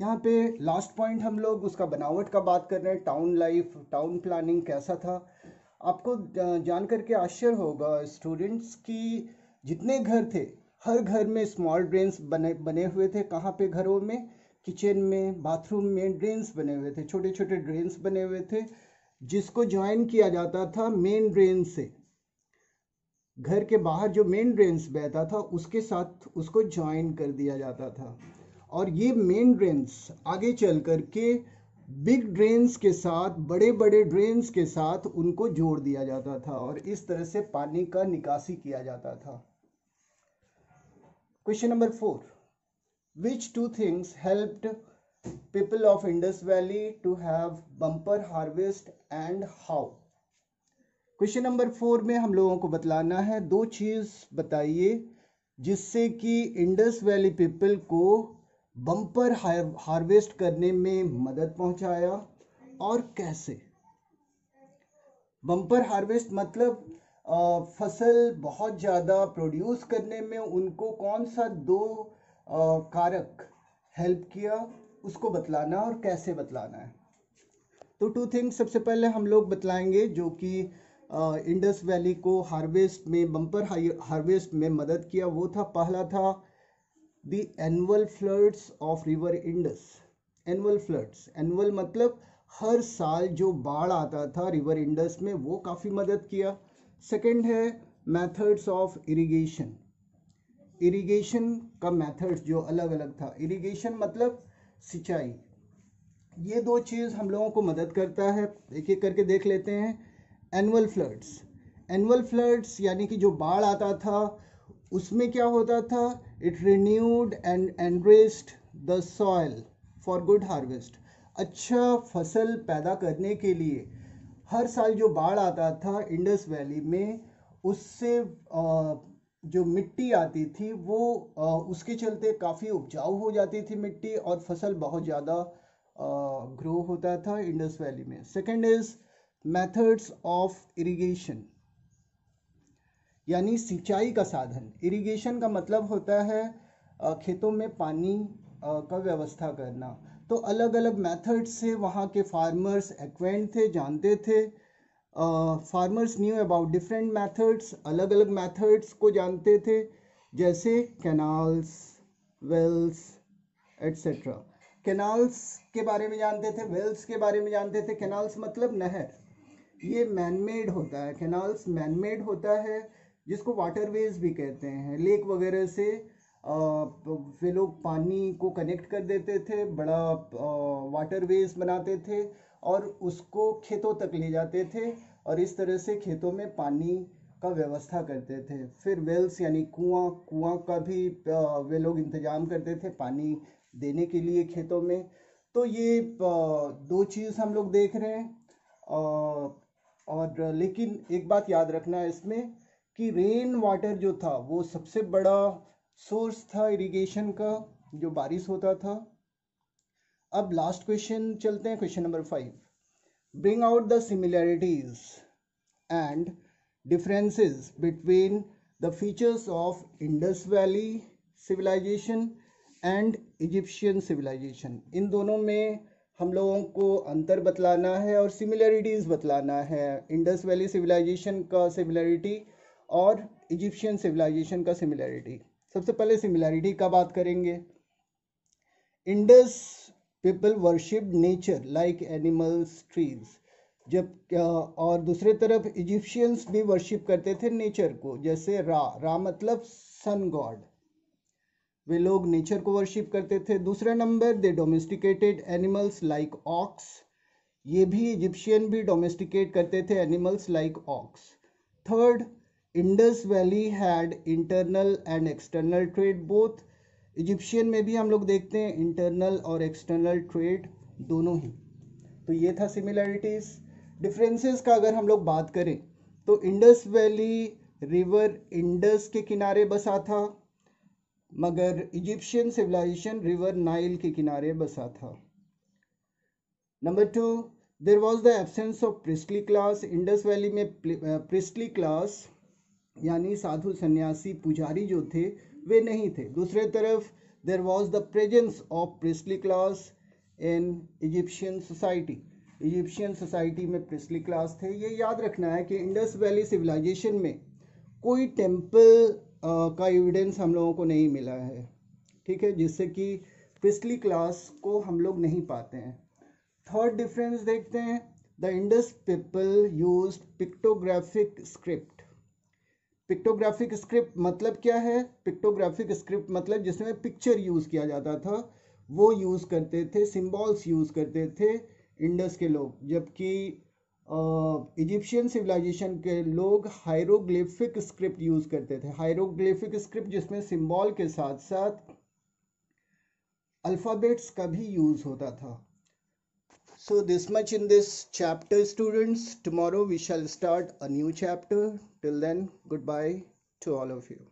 Speaker 1: यहाँ पे लास्ट पॉइंट हम लोग, उसका बनावट का बात कर रहे हैं टाउन लाइफ टाउन प्लानिंग कैसा था। आपको जान करके आश्चर्य होगा स्टूडेंट्स की जितने घर थे, हर घर में स्मॉल ड्रेन्स बने बने हुए थे। कहाँ पे घरों में? किचन में बाथरूम में ड्रेन्स बने हुए थे। छोटे छोटे ड्रेन्स बने हुए थे। जिसको ज्वाइन किया जाता था मेन ड्रेन से। घर के बाहर जो मेन ड्रेन्स बहता था, उसके साथ उसको ज्वाइन कर दिया जाता था। और ये मेन ड्रेन्स आगे चल कर के बिग ड्रेन्स के साथ बड़े बड़े ड्रेन्स के साथ उनको जोड़ दिया जाता था और इस तरह से पानी का निकासी किया जाता था। Question number four which two things helped people of Indus Valley to have bumper harvest and how? Question number four में हम लोगों को बतलाना है। दो चीज़ बताइए जिससे कि इंडस वैली पीपल को बम्पर हार्वेस्ट करने में मदद पहुँचाया और कैसे? बम्पर हार्वेस्ट मतलब आ, फ़सल बहुत ज़्यादा प्रोड्यूस करने में उनको कौन सा दो कारक हेल्प किया? उसको बतलाना है और कैसे बतलाना है। तो टू थिंग्स सबसे पहले हम लोग बतलाएँगे जो कि इंडस वैली को हार्वेस्ट में बम्पर हार्वेस्ट में मदद किया। वो था, पहला था the annual floods of river Indus annual floods annual मतलब हर साल जो बाढ़ आता था रिवर इंडस में, वो काफ़ी मदद किया। सेकंड है मेथड्स ऑफ़ इरिगेशन इरिगेशन का मेथड्स जो अलग अलग था। इरिगेशन मतलब सिंचाई। ये दो चीज़ हम लोगों को मदद करता है। एक एक करके देख लेते हैं। Annual floods. एनुअल फ्लड्स यानी कि जो बाढ़ आता था, उसमें क्या होता था? It renewed and enriched the soil for good harvest अच्छा फ़सल पैदा करने के लिए हर साल जो बाढ़ आता था इंडस वैली में, उससे जो मिट्टी आती थी, वो उसके चलते काफ़ी उपजाऊ हो जाती थी मिट्टी और फ़सल बहुत ज़्यादा ग्रो होता था इंडस वैली में। Second is methods of irrigation यानी सिंचाई का साधन। इरिगेशन का मतलब होता है खेतों में पानी का व्यवस्था करना। तो अलग अलग मेथड से वहाँ के फार्मर्स एक्वेंट थे, जानते थे farmers knew about different methods अलग अलग मेथड्स को जानते थे, जैसे कैनाल्स वेल्स एट्सेट्रा कैनाल्स के बारे में जानते थे वेल्स के बारे में जानते थे। कैनाल्स मतलब नहर। ये मैनमेड होता है। कैनाल्स मैनमेड होता है, जिसको वाटरवेज भी कहते हैं। लेक वगैरह से वे लोग पानी को कनेक्ट कर देते थे, बड़ा वाटरवेज बनाते थे। और उसको खेतों तक ले जाते थे और इस तरह से खेतों में पानी का व्यवस्था करते थे। फिर वेल्स यानी कुआँ कुआँ का भी वे लोग इंतज़ाम करते थे पानी देने के लिए खेतों में। तो ये दो चीज़ हम लोग देख रहे हैं। और लेकिन एक बात याद रखना है इसमें कि रेन वाटर जो था, वो सबसे बड़ा सोर्स था इरिगेशन का, जो बारिश होता था। अब लास्ट क्वेश्चन चलते हैं question number five bring out the similarities and differences between the features of Indus valley civilization and Egyptian civilization in दोनों में हम लोगों को अंतर बतलाना है और सिमिलैरिटीज़ बतलाना है. इंडस वैली सिविलाइजेशन का सिमिलैरिटी और इजिप्शियन सिविलाइजेशन का सिमिलैरिटी सबसे पहले सिमिलैरिटी का बात करेंगे. Indus people worship nature like animals trees जब और दूसरे तरफ़ इजिप्शियंस भी वर्शिप करते थे नेचर को, जैसे रा रा मतलब सन गॉड वे लोग नेचर को वर्शिप करते थे। दूसरा number they domesticated animals like ox ये भी इजिप्शियन भी डोमेस्टिकेट करते थे animals like ox third Indus valley had internal and external trade both Egyptian में भी हम लोग देखते हैं इंटरनल और एक्सटर्नल ट्रेड दोनों ही। तो ये था सिमिलरिटीज़ डिफरेंसेस का अगर हम लोग बात करें तो इंडस वैली रिवर इंडस के किनारे बसा था, मगर इजिप्शियन सिविलाइजेशन रिवर नाइल के किनारे बसा था। Number two there was the absence of priestly class Indus valley में प्रिस्टली क्लास यानी साधु सन्यासी पुजारी जो थे वे नहीं थे। दूसरे तरफ़ there was the presence of priestly class in Egyptian society Egyptian society में प्रिस्टली क्लास थे। ये याद रखना है कि इंडस वैली सिविलाइजेशन में कोई टेंपल का एविडेंस हम लोगों को नहीं मिला है। ठीक है? जिससे कि पिछली क्लास को हम लोग नहीं पाते हैं। थर्ड डिफरेंस देखते हैं। The Indus people use pictographic script pictographic script मतलब क्या है? पिक्टोग्राफिक स्क्रिप्ट मतलब जिसमें पिक्चर यूज़ किया जाता था, वो यूज़ करते थे सिम्बॉल्स यूज़ करते थे इंडस के लोग, जबकि इजिप्शियन सिविलाइजेशन के लोग हायरोग्लिफिक स्क्रिप्ट यूज़ करते थे। हायरोग्लिफिक स्क्रिप्ट जिसमें सिंबल के साथ साथ अल्फ़ाबेट्स का भी यूज़ होता था। So this much in this chapter students. Tomorrow we shall start a new chapter. Till then goodbye to all of you